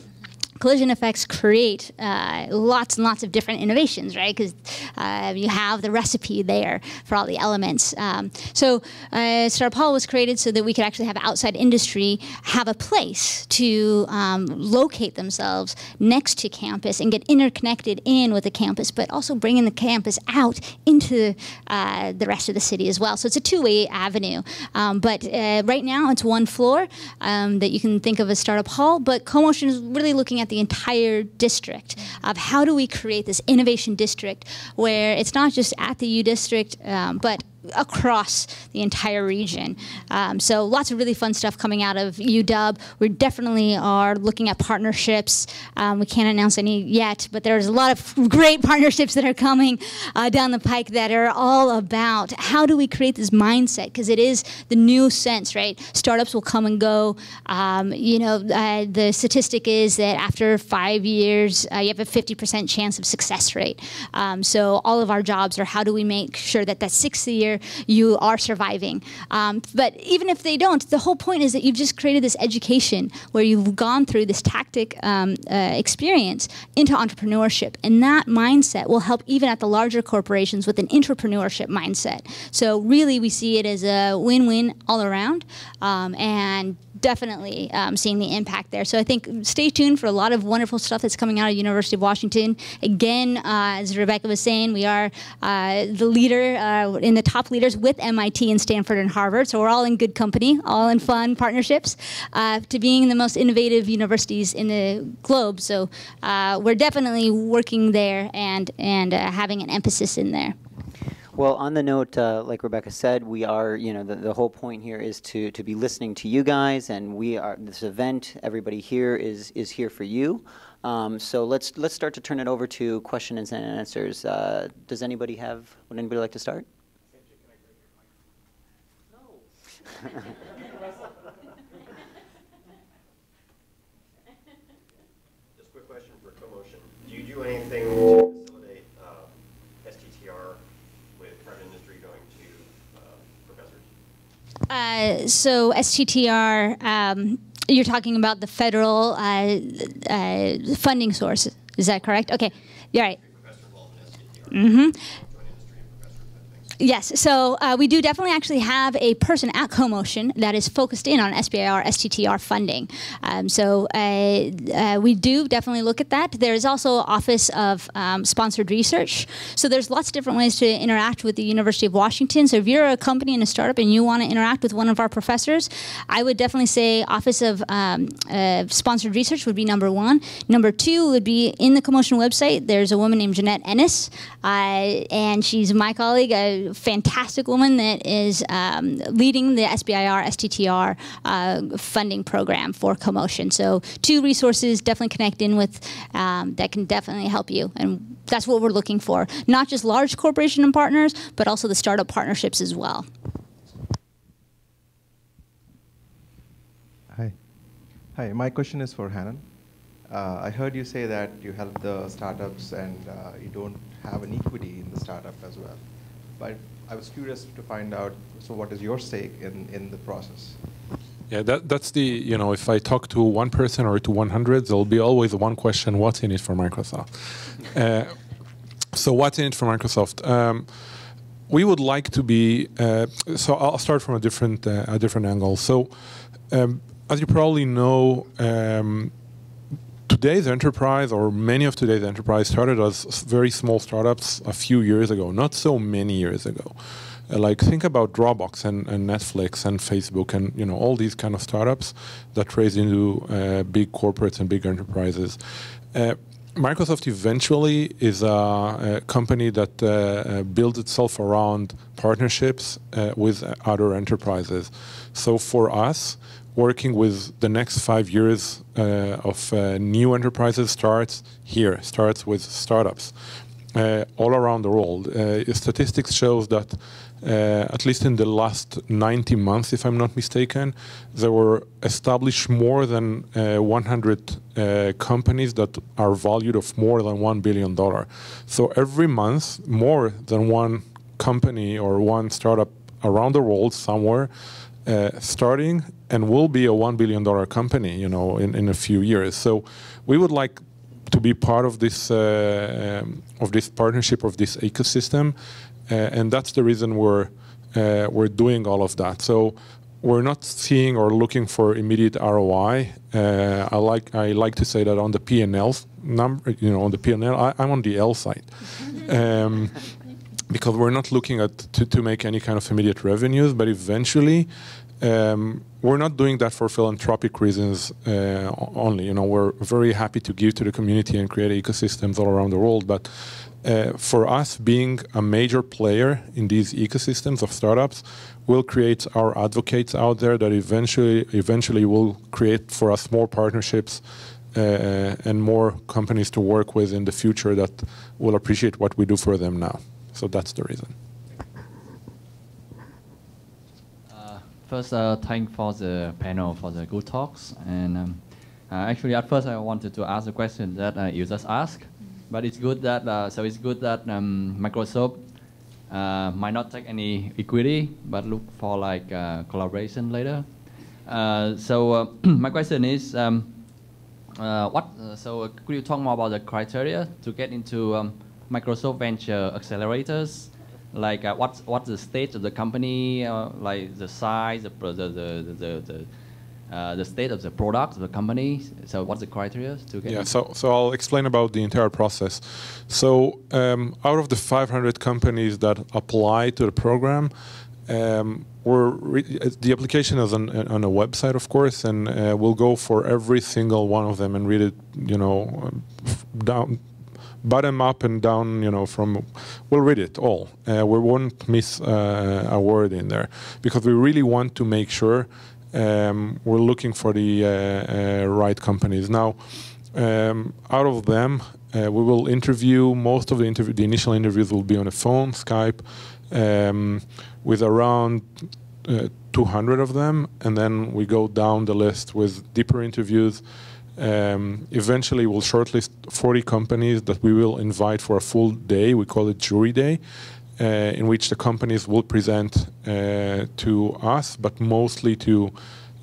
collision effects create uh, lots and lots of different innovations, right? Because uh, you have the recipe there for all the elements. Um, so uh, Startup Hall was created so that we could actually have outside industry have a place to um, locate themselves next to campus and get interconnected in with the campus, but also bringing the campus out into uh, the rest of the city as well. So it's a two-way avenue. Um, but uh, right now it's one floor um, that you can think of as Startup Hall, but CoMotion is really looking at at the entire district of how do we create this innovation district where it's not just at the U district, um, but across the entire region. Um, so lots of really fun stuff coming out of UW. We definitely are looking at partnerships. Um, we can't announce any yet, but there's a lot of great partnerships that are coming uh, down the pike that are all about how do we create this mindset because it is the new sense, right? Startups will come and go. Um, you know, uh, the statistic is that after five years, uh, you have a 50% chance of success rate. Um, so all of our jobs are how do we make sure that that sixth year you are surviving. Um, but even if they don't, the whole point is that you've just created this education where you've gone through this tactic um, uh, experience into entrepreneurship. And that mindset will help even at the larger corporations with an entrepreneurship mindset. So really, we see it as a win-win all around. Um, and definitely um, seeing the impact there. So I think stay tuned for a lot of wonderful stuff that's coming out of University of Washington. Again, uh, as Rebecca was saying, we are uh, the leader uh, in the top leaders with MIT and Stanford and Harvard. So we're all in good company, all in fun partnerships uh, to being the most innovative universities in the globe. So uh, we're definitely working there and and uh, having an emphasis in there. Well, on the note, uh, like Rebecca said, we are, you know, the, the whole point here is to, to be listening to you guys, and we are, this event, everybody here is, is here for you. Um, so let's, let's start to turn it over to questions and answers. Uh, does anybody have, would anybody like to start? No. Just a quick question for CoMotion. Do you do anything to facilitate uh, STTR with private industry going to uh. So STTR, um, you're talking about the federal uh, uh, funding source. Is that correct? Okay. Yeah, right. Mm-hmm. Join industry and professor type things. Yes, so uh, we do definitely actually have a person at CoMotion that is focused in on SBIR, STTR funding. Um, so uh, uh, we do definitely look at that. There is also Office of um, Sponsored Research. So there's lots of different ways to interact with the University of Washington. So if you're a company and a startup and you want to interact with one of our professors, I would definitely say Office of um, Sponsored Research would be number one. Number two would be in the CoMotion website. There's a woman named Jeanette Ennis, uh, and she's my colleague. Fantastic woman that is um, leading the SBIR STTR uh, funding program for CoMotion. So two resources definitely connect in with um, that can definitely help you, and that's what we're looking for. Not just large corporation and partners, but also the startup partnerships as well. Hi. Hi, my question is for Hanan. Uh, I heard you say that you help the startups and uh, you don't have an equity in the startup as well. But I was curious to find out, so what is your stake in, in the process? Yeah, that, that's the, you know, if I talk to one person or to 100, there'll be always one question what's in it for Microsoft? uh, so, what's in it for Microsoft? Um, we would like to be, uh, so I'll start from a different, uh, a different angle. So, um, as you probably know, um, today's enterprise or many of today's enterprise started as very small startups a few years ago, not so many years ago. Uh, like think about Dropbox and, and Netflix and Facebook and you know all these kind of startups that raise into uh, big corporates and big enterprises. Uh, Microsoft eventually is a, a company that uh, uh, builds itself around partnerships uh, with other enterprises. So for us, working with the next five years uh, of uh, new enterprises starts here, starts with startups uh, all around the world. Uh, statistics shows that uh, at least in the last 90 months, if I'm not mistaken, there were established more than uh, 100 uh, companies that are valued of more than $1 billion. So every month, more than one company or one startup around the world somewhere starting and will be a $1 billion company, you know, in, in a few years. So we would like to be part of this uh, um, of this partnership of this ecosystem, uh, and that's the reason we're uh, we're doing all of that. So we're not seeing or looking for immediate ROI. Uh, I like I like to say that on the P&L number, you know, on the P&L, I, I'm on the L side. Um, because we're not looking at to, to make any kind of immediate revenues, but eventually um, we're not doing that for philanthropic reasons uh, only. You know, we're very happy to give to the community and create ecosystems all around the world. But uh, for us, being a major player in these ecosystems of startups, will create our advocates out there that eventually, eventually will create for us more partnerships uh, and more companies to work with in the future that will appreciate what we do for them now. So that's the reason. First, uh, thank for the panel for the good talks. And um, uh, actually, at first, I wanted to ask a question that uh, you just asked, but it's good that uh, so it's good that um, Microsoft uh, might not take any equity, but look for like uh, collaboration later. Uh, so uh, my question is, um, uh, what? So could you talk more about the criteria to get into um, Microsoft Venture accelerators? Like uh, what's what's the stage of the company? Uh, like the size, the the the the, the, uh, the state of the product, of the company. So what's the criteria to get? Yeah, so, so I'll explain about the entire process. So um, out of the 500 companies that apply to the program, um, we're the application is on, on a website, of course, and uh, we'll go for every single one of them and read it, you know, down, bottom up and down, you know, from, we'll read it all. Uh, we won't miss uh, a word in there because we really want to make sure um, we're looking for the uh, uh, right companies. Now, um, out of them, uh, we will interview, most of the, interview, the initial interviews will be on a phone, Skype, um, with around uh, 200 of them, and then we go down the list with deeper interviews. Um, eventually, we'll shortlist 40 companies that we will invite for a full day. We call it jury day, uh, in which the companies will present uh, to us, but mostly to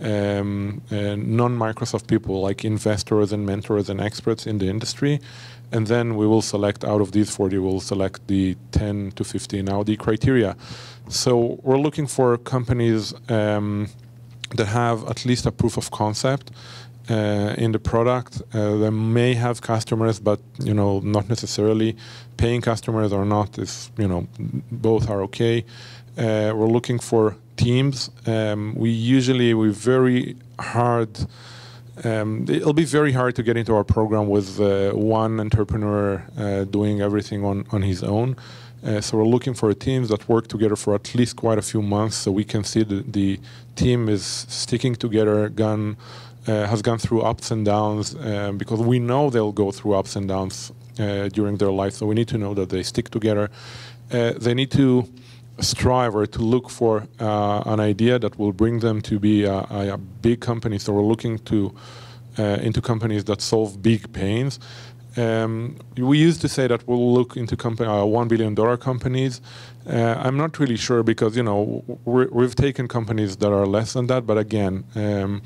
um, uh, non-Microsoft people like investors and mentors and experts in the industry. And then we will select out of these 40, we'll select the 10 to 15. Now the criteria. So we're looking for companies um, that have at least a proof of concept uh, in the product. Uh, they may have customers, but you know, not necessarily paying customers or not. Is you know, both are okay. Uh, we're looking for teams. Um, we usually we very hard. Um, it'll be very hard to get into our program with uh, one entrepreneur uh, doing everything on, on his own. Uh, so we're looking for teams that work together for at least quite a few months, so we can see the, the team is sticking together, gone, uh, has gone through ups and downs, um, because we know they'll go through ups and downs uh, during their life. So we need to know that they stick together. Uh, they need to strive or to look for uh, an idea that will bring them to be a, a big company. So we're looking to uh, into companies that solve big pains. Um, we used to say that we'll look into company, uh, one billion dollar companies. Uh, I'm not really sure because you know we have taken companies that are less than that, but again, um,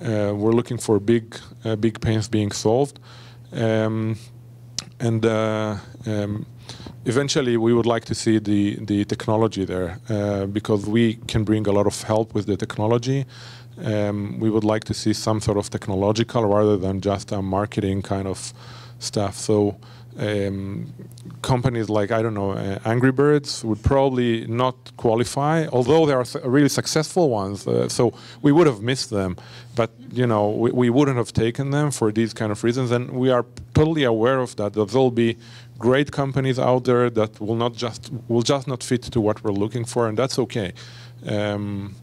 we're looking for big uh, big pains being solved, um, and uh, um, eventually we would like to see the, the technology there uh, because we can bring a lot of help with the technology. Um, we would like to see some sort of technological rather than just a marketing kind of stuff. So um, companies like I don't know uh, Angry Birds would probably not qualify, although there are really successful ones. Uh, so we would have missed them, but you know we, we, wouldn't have taken them for these kind of reasons, and we are totally aware of that. That there'll be great companies out there that will not just will just not fit to what we're looking for, and that's okay. Um,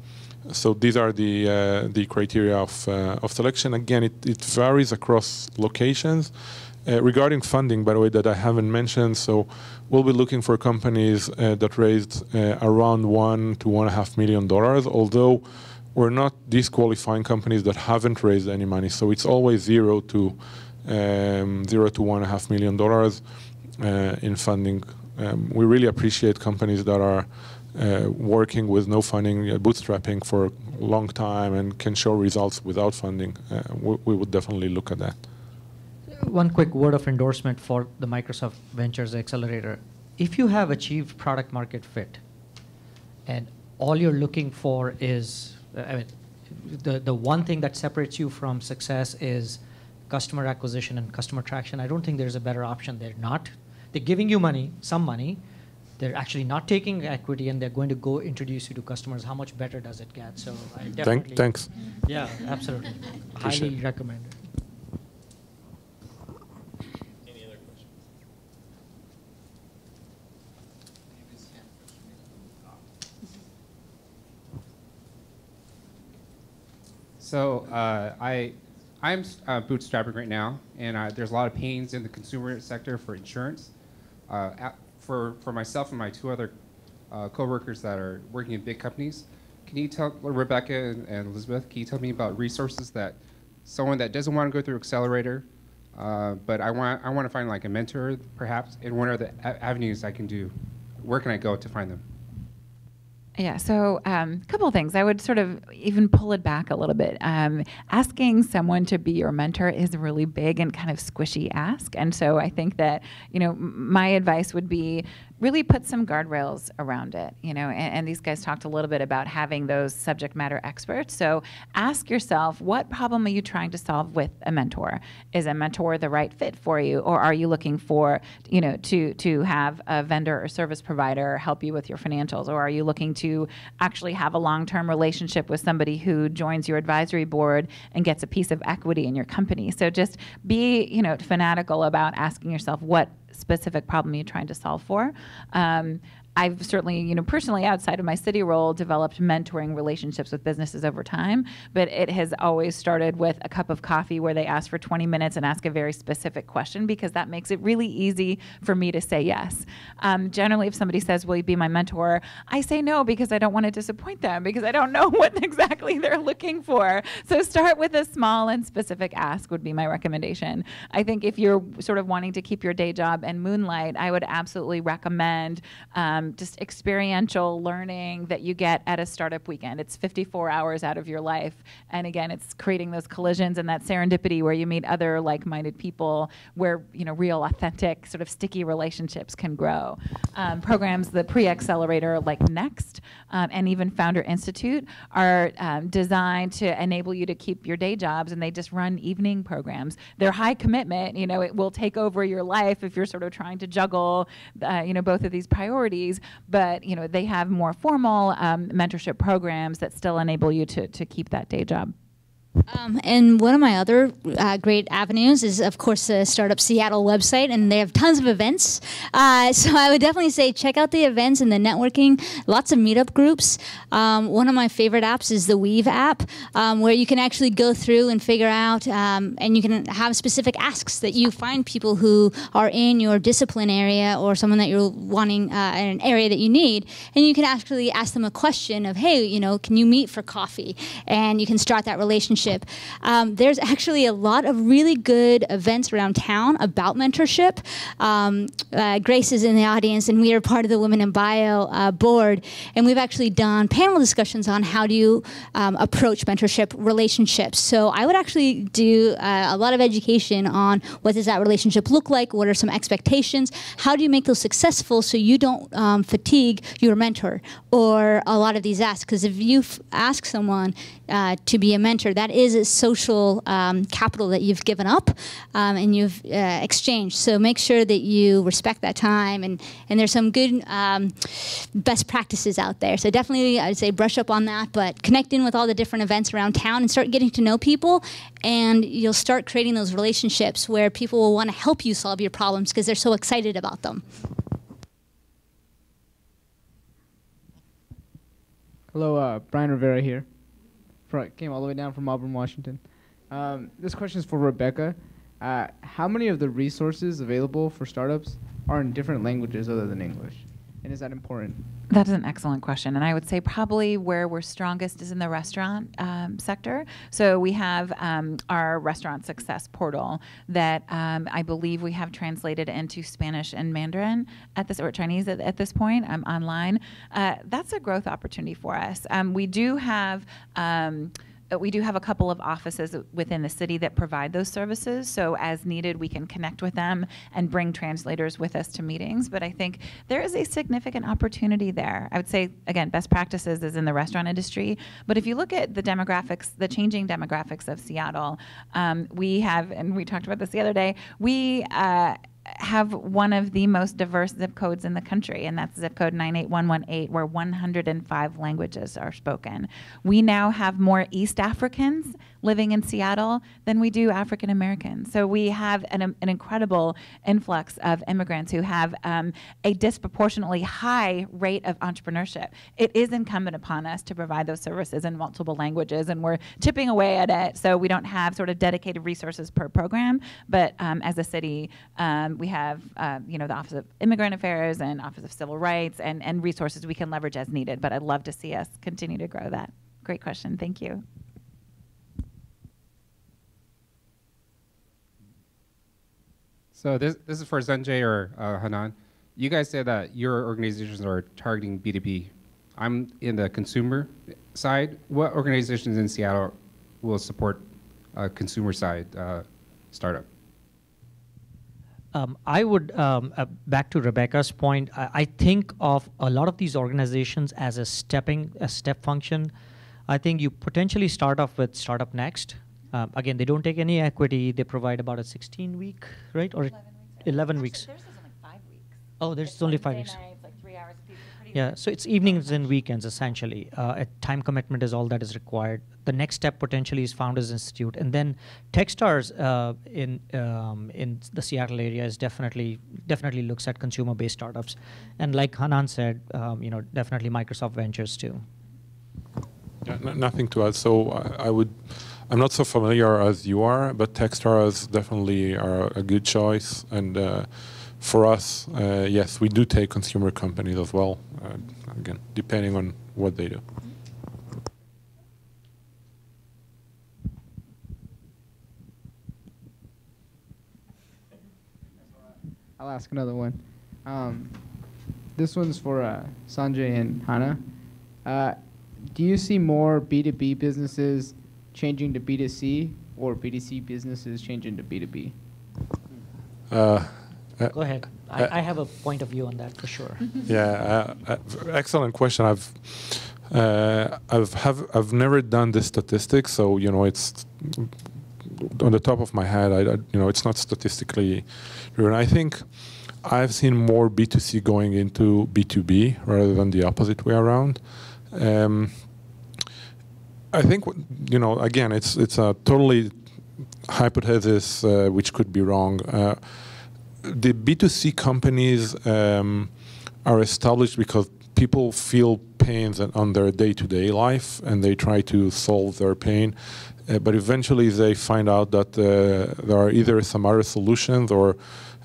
so these are the uh, the criteria of uh, of selection. Again, it, it varies across locations. Uh, regarding funding, by the way, that I haven't mentioned, so we'll be looking for companies uh, that raised uh, around one to one and a half million dollars. Although we're not disqualifying companies that haven't raised any money, so it's always zero to um, zero to one and a half million dollars uh, in funding. Um, we really appreciate companies that are uh, working with no funding, bootstrapping for a long time and can show results without funding. We, we would definitely look at that one quick word of endorsement for the Microsoft Ventures Accelerator. If you have achieved product market fit, and all you're looking for is, I mean, the, the one thing that separates you from success is customer acquisition and customer traction. I don't think there's a better option. They're not they're giving you money, some money. They're actually not taking equity, and they're going to go introduce you to customers. How much better does it get? So I definitely. Thank, thanks. Yeah, absolutely. Highly recommend it. Any other questions? So uh, I I'm uh, bootstrapping right now, and uh, there's a lot of pains in the consumer sector for insurance. Uh, at, for, for myself and my two other uh, coworkers that are working in big companies, can you tell Rebecca and, and, Elizabeth? Can you tell me about resources that someone that doesn't want to go through Accelerator, uh, but I want I want to find like a mentor, perhaps, and what are the avenues I can do? Where can I go to find them? Yeah, so a um, couple of things. I would sort of even pull it back a little bit. Um, asking someone to be your mentor is a really big and kind of squishy ask. And so I think that, you know, my advice would be really put some guardrails around it. You know, and, and these guys talked a little bit about having those subject matter experts. So ask yourself, what problem are you trying to solve with a mentor? Is a mentor the right fit for you, or are you looking for, you know, to to have a vendor or service provider help you with your financials, or are you looking to actually have a long-term relationship with somebody who joins your advisory board and gets a piece of equity in your company? So just be, you know, fanatical about asking yourself what specific problem you're trying to solve for. Um, I've certainly, you know, personally outside of my city role, developed mentoring relationships with businesses over time. But it has always started with a cup of coffee where they ask for 20 minutes and ask a very specific question because that makes it really easy for me to say yes. Um, generally, if somebody says, "Will you be my mentor?" I say no because I don't want to disappoint them because I don't know what exactly they're looking for. So start with a small and specific ask would be my recommendation. I think if you're sort of wanting to keep your day job and moonlight, I would absolutely recommend. Um, um, just experiential learning that you get at a startup weekend. It's 54 hours out of your life. And again, it's creating those collisions and that serendipity where you meet other like minded people where, you know, real, authentic, sort of sticky relationships can grow. Um, programs, the pre accelerator like Next um, and even Founder Institute are um, designed to enable you to keep your day jobs and they just run evening programs. They're high commitment, you know, it will take over your life if you're sort of trying to juggle, uh, you know, both of these priorities but you know they have more formal um, mentorship programs that still enable you to, to keep that day job. Um, and one of my other uh, great avenues is, of course, the Startup Seattle website, and they have tons of events. Uh, so I would definitely say check out the events and the networking. Lots of meetup groups. Um, one of my favorite apps is the Weave app, um, where you can actually go through and figure out, um, and you can have specific asks that you find people who are in your discipline area or someone that you're wanting uh, an area that you need, and you can actually ask them a question of, hey, you know, can you meet for coffee? And you can start that relationship mentorship. Um, there's actually a lot of really good events around town about mentorship. Um, uh, Grace is in the audience, and we are part of the Women in Bio uh, board, and we've actually done panel discussions on how do you um, approach mentorship relationships. So I would actually do uh, a lot of education on what does that relationship look like, what are some expectations, how do you make those successful so you don't um, fatigue your mentor or a lot of these asks. Because if you ask someone uh, to be a mentor, that is a social um, capital that you've given up um, and you've uh, exchanged. So make sure that you respect that time. And, and there's some good um, best practices out there. So definitely, I'd say brush up on that, but connect in with all the different events around town and start getting to know people. And you'll start creating those relationships where people will want to help you solve your problems because they're so excited about them. Hello, uh, Brian Rivera here came all the way down from Auburn, Washington. Um, this question is for Rebecca. Uh, how many of the resources available for startups are in different languages other than English? And is that important? That's an excellent question. And I would say probably where we're strongest is in the restaurant um, sector. So we have um, our restaurant success portal that um, I believe we have translated into Spanish and Mandarin at this, or Chinese at, at this point um, online. Uh, that's a growth opportunity for us. Um, we do have um, we do have a couple of offices within the city that provide those services. So as needed, we can connect with them and bring translators with us to meetings. But I think there is a significant opportunity there. I would say, again, best practices is in the restaurant industry. But if you look at the demographics, the changing demographics of Seattle, um, we have, and we talked about this the other day, we uh, have one of the most diverse zip codes in the country, and that's zip code 98118, where 105 languages are spoken. We now have more East Africans living in Seattle than we do African Americans. So we have an, an, incredible influx of immigrants who have um, a disproportionately high rate of entrepreneurship. It is incumbent upon us to provide those services in multiple languages, and we're chipping away at it. So we don't have sort of dedicated resources per program, but um, as a city, um, we have uh, you know the Office of Immigrant Affairs and Office of Civil Rights and, and resources we can leverage as needed. But I'd love to see us continue to grow that. Great question. Thank you. So this this is for Sanjay or uh, Hanan. You guys said that your organizations are targeting B2B. I'm in the consumer side. What organizations in Seattle will support uh, consumer side uh, startup? Um, I would, um, uh, back to Rebecca's point, I, I, think of a lot of these organizations as a stepping, a step function. I think you potentially start off with Startup Next. Um, again, they don't take any equity. They provide about a 16 week, right? Or 11 weeks. 11 weeks. Theirs is like five weeks. Oh, there's only five weeks. Nights, like three hours yeah, so it's evenings and weekends essentially. Uh, a time commitment is all that is required. The next step potentially is Founders Institute, and then TechStars uh, in um, in the Seattle area is definitely definitely looks at consumer-based startups, and like Hanan said, um, you know, definitely Microsoft Ventures too. Yeah, nothing to add. So I, I, would. I'm not so familiar as you are, but TechStars definitely are a good choice and. Uh, for us, uh, yes, we do take consumer companies as well, uh, again, depending on what they do. I'll ask another one. Um, this one's for uh, Sanjay and Hanan. Uh, do you see more B2B businesses changing to B2C or B2C businesses changing to B2B? Uh, uh, Go ahead. I, uh, I, have a point of view on that for sure. Yeah, uh, excellent question. I've I've have I've never done this statistic, so you know it's on the top of my head. I, I you know it's not statistically driven. I think I've seen more B2C going into B2B rather than the opposite way around. Um, I think you know again it's it's a totally hypothesis uh, which could be wrong. Uh, the B2C companies um, are established because people feel pains on their day-to-day life and they try to solve their pain. Uh, but eventually they find out that uh, there are either some other solutions or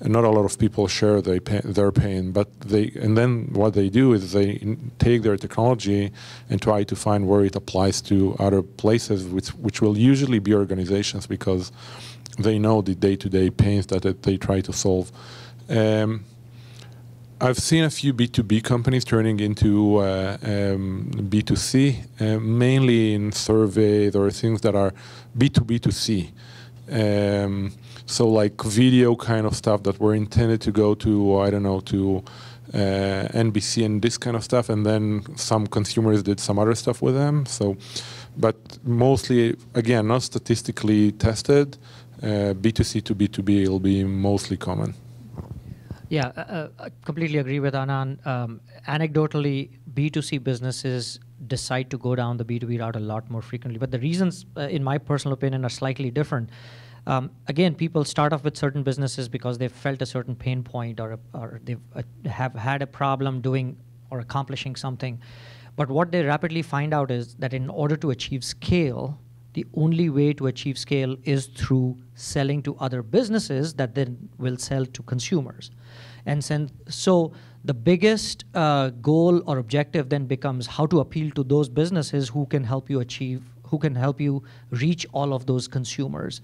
not a lot of people share their pain, their pain. But they and then what they do is they take their technology and try to find where it applies to other places, which which will usually be organizations because they know the day-to-day pains that they try to solve. Um, I've seen a few B2B companies turning into uh, um, B2C, uh, mainly in surveys or things that are B2B2C. Um, so like video kind of stuff that were intended to go to, I don't know, to uh, NBC and this kind of stuff, and then some consumers did some other stuff with them. So, but mostly, again, not statistically tested, uh, B2C to B2B will be mostly common. Yeah, uh, uh, I completely agree with Hanan. Um, anecdotally, B2C businesses decide to go down the B2B route a lot more frequently. But the reasons, uh, in my personal opinion, are slightly different. Um, again, people start off with certain businesses because they've felt a certain pain point or, or they uh, have had a problem doing or accomplishing something. But what they rapidly find out is that in order to achieve scale, the only way to achieve scale is through selling to other businesses that then will sell to consumers. And so the biggest uh, goal or objective then becomes how to appeal to those businesses who can help you achieve, who can help you reach all of those consumers.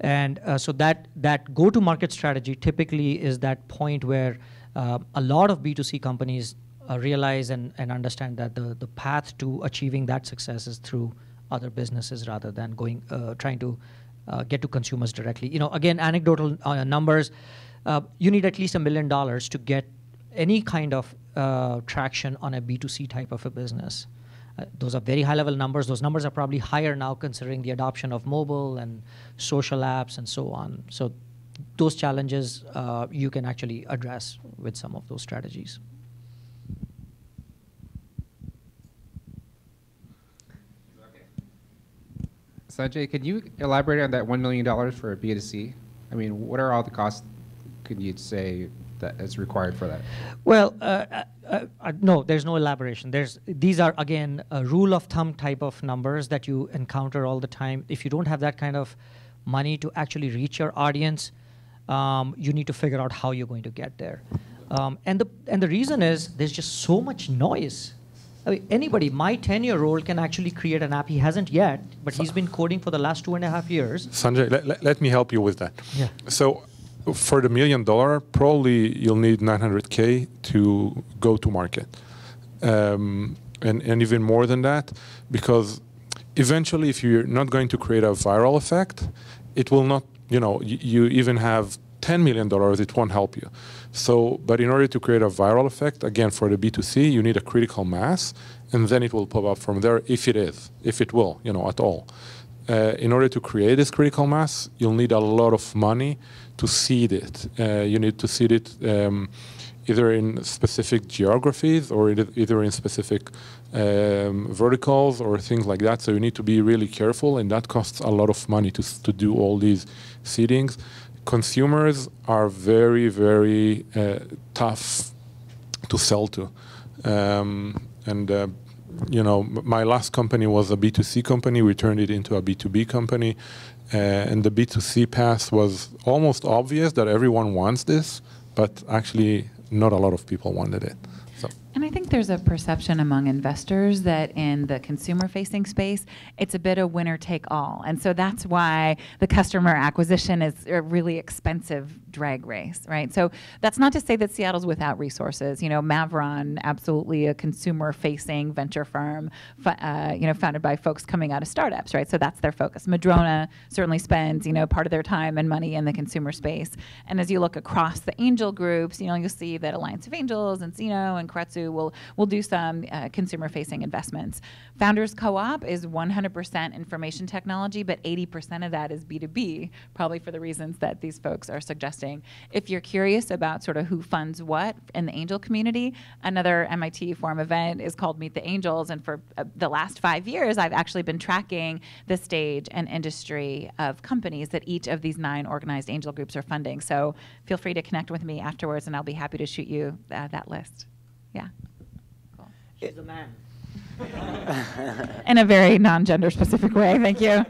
And uh, so that, that go to market strategy typically is that point where uh, a lot of B2C companies uh, realize and, and understand that the, the path to achieving that success is through other businesses rather than going uh, trying to uh, get to consumers directly. You know, again, anecdotal uh, numbers. You need at least a million dollars to get any kind of traction on a B2C type of a business. Uh, those are very high level numbers. Those numbers are probably higher now considering the adoption of mobile and social apps and so on. So those challenges you can actually address with some of those strategies. Sanjay, can you elaborate on that $1 million for a B2C? I mean, what are all the costs, could you say, that is required for that? Well, uh, uh, uh, uh, no, there's no elaboration. There's these are again a rule of thumb type of numbers that you encounter all the time. If you don't have that kind of money to actually reach your audience, um, you need to figure out how you're going to get there. Um, and the and the reason is there's just so much noise I mean, anybody, my 10 year old can actually create an app. He hasn't yet, but he's been coding for the last two and a half years. Sanjay, let, let, let me help you with that. Yeah. So, for the million dollar, probably you'll need 900K to go to market. Um, and, and even more than that, because eventually, if you're not going to create a viral effect, it will not, you know, you, even have $10 million, it won't help you. So, but in order to create a viral effect, again, for the B2C, you need a critical mass, and then it will pop up from there if it is, if it will, you know, at all. Uh, in order to create this critical mass, you'll need a lot of money to seed it. Uh, you need to seed it um, either in specific geographies or either in specific um, verticals or things like that. So you need to be really careful, and that costs a lot of money to, to do all these seedings. Consumers are very, very uh, tough to sell to. Um, and uh, you know, my last company was a B2C company. We turned it into a B2B company. Uh, and the B2C path was almost obvious that everyone wants this, but actually not a lot of people wanted it. So. And I think there's a perception among investors that in the consumer facing space, it's a bit of winner take all. And so that's why the customer acquisition is a really expensive drag race, right? So that's not to say that Seattle's without resources. You know, Mavron, absolutely a consumer facing venture firm, uh, you know, founded by folks coming out of startups, right? So that's their focus. Madrona certainly spends, you know, part of their time and money in the consumer space. And as you look across the angel groups, you know, you'll see that Alliance of Angels and Encino and Will will do some uh, consumer-facing investments. Founders Co-op is 100% information technology, but 80% of that is B2B, probably for the reasons that these folks are suggesting. If you're curious about sort of who funds what in the angel community, another MIT Forum event is called Meet the Angels, and for uh, the last five years, I've actually been tracking the stage and industry of companies that each of these nine organized angel groups are funding. So feel free to connect with me afterwards, and I'll be happy to shoot you uh, that list. Yeah. She's a man. In a very non-gender specific way. Thank you.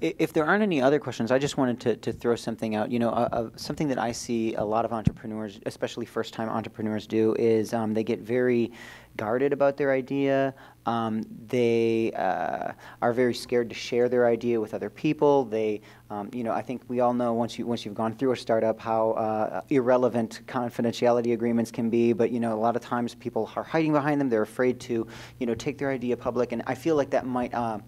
If there aren't any other questions, I just wanted to, to throw something out. You know, uh, uh, something that I see a lot of entrepreneurs, especially first-time entrepreneurs, do is um, they get very guarded about their idea. Um, they uh, are very scared to share their idea with other people. They, um, you know, I think we all know once you once you've gone through a startup how uh, irrelevant confidentiality agreements can be. But you know, a lot of times people are hiding behind them. They're afraid to, you know, take their idea public, and I feel like that might. Uh,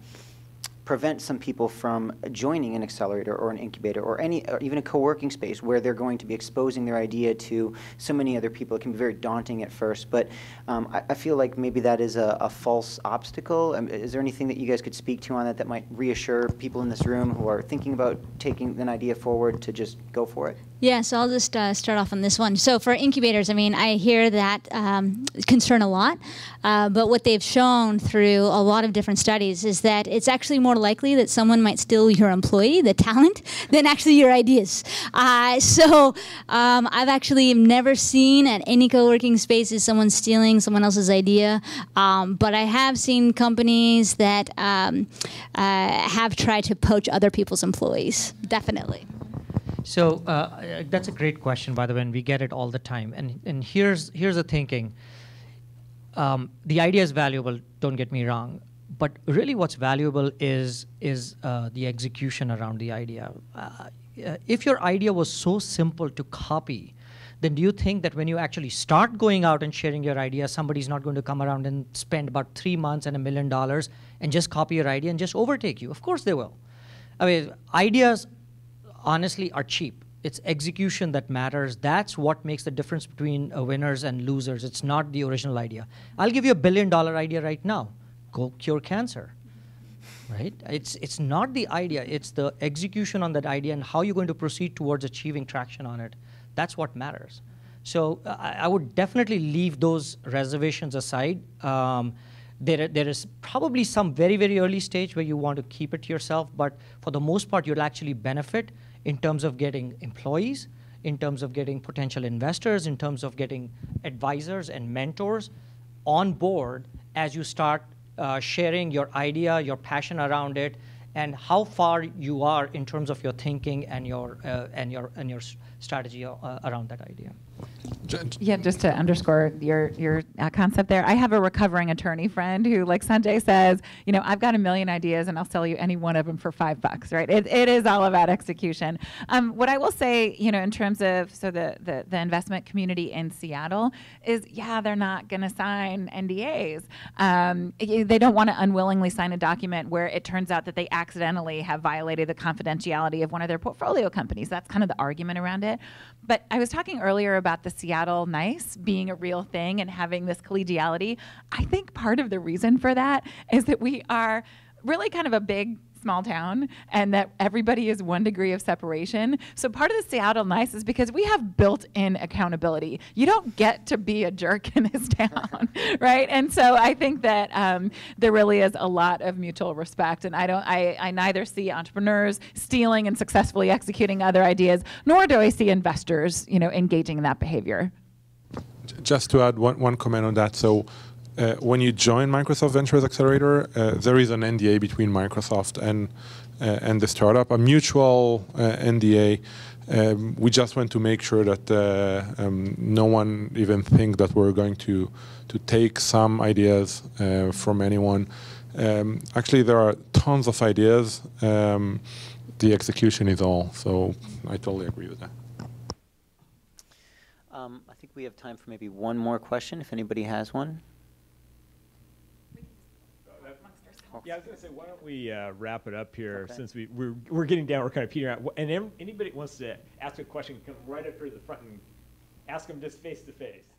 prevent some people from joining an accelerator or an incubator or any or even a co-working space where they're going to be exposing their idea to so many other people. It can be very daunting at first, but um, I, I, feel like maybe that is a, a false obstacle. Um, is there anything that you guys could speak to on that that might reassure people in this room who are thinking about taking an idea forward to just go for it? Yeah, so I'll just uh, start off on this one. So for incubators, I mean, I hear that um, concern a lot, uh, but what they've shown through a lot of different studies is that it's actually more likely that someone might steal your employee, the talent, than actually your ideas. Uh, so um, I've actually never seen at any co-working spaces someone stealing someone else's idea, um, but I have seen companies that um, uh, have tried to poach other people's employees. Definitely. So uh, that's a great question, by the way, and we get it all the time. And and here's here's the thinking. Um, the idea is valuable. Don't get me wrong, but really, what's valuable is is uh, the execution around the idea. Uh, if your idea was so simple to copy, then do you think that when you actually start going out and sharing your idea, somebody's not going to come around and spend about three months and a million dollars and just copy your idea and just overtake you? Of course they will. I mean, ideas honestly are cheap. It's execution that matters. That's what makes the difference between uh, winners and losers. It's not the original idea. I'll give you a billion dollar idea right now. Go cure cancer. Right? It's it's not the idea, it's the execution on that idea and how you're going to proceed towards achieving traction on it. That's what matters. So uh, I would definitely leave those reservations aside. Um, there, there is probably some very, very early stage where you want to keep it to yourself, but for the most part, you'll actually benefit in terms of getting employees, in terms of getting potential investors, in terms of getting advisors and mentors on board as you start uh, sharing your idea, your passion around it, and how far you are in terms of your thinking and your uh, and your and your strategy uh, around that idea. Yeah, just to underscore your your uh, concept there, I have a recovering attorney friend who, like Sanjay says, you know, I've got a million ideas and I'll sell you any one of them for five bucks, right? It, it is all about execution. Um, what I will say, you know, in terms of so the the, the investment community in Seattle is, yeah, they're not going to sign NDAs. Um, they don't want to unwillingly sign a document where it turns out that they accidentally have violated the confidentiality of one of their portfolio companies. That's kind of the argument around it. But I was talking earlier about the Seattle Nice being a real thing and having this collegiality. I think part of the reason for that is that we are really kind of a big small town and that everybody is one degree of separation. So part of the Seattle nice is because we have built-in accountability. You don't get to be a jerk in this town, right? And so I think that um, there really is a lot of mutual respect. And I don't, I, I neither see entrepreneurs stealing and successfully executing other ideas, nor do I see investors, you know, engaging in that behavior. Just to add one, one comment on that. So uh, when you join Microsoft Ventures Accelerator, uh, there is an NDA between Microsoft and uh, and the startup, a mutual uh, NDA. Um, we just want to make sure that uh, um, no one even think that we're going to to take some ideas uh, from anyone. Um, actually, there are tons of ideas. Um, the execution is all. So I totally agree with that. Um, I think we have time for maybe one more question, if anybody has one. Yeah, I was going to say, why don't we uh, wrap it up here since we, we're, we're getting down, we're kind of petering out. And em- anybody wants to ask a question, come right up here to the front and ask them just face to face.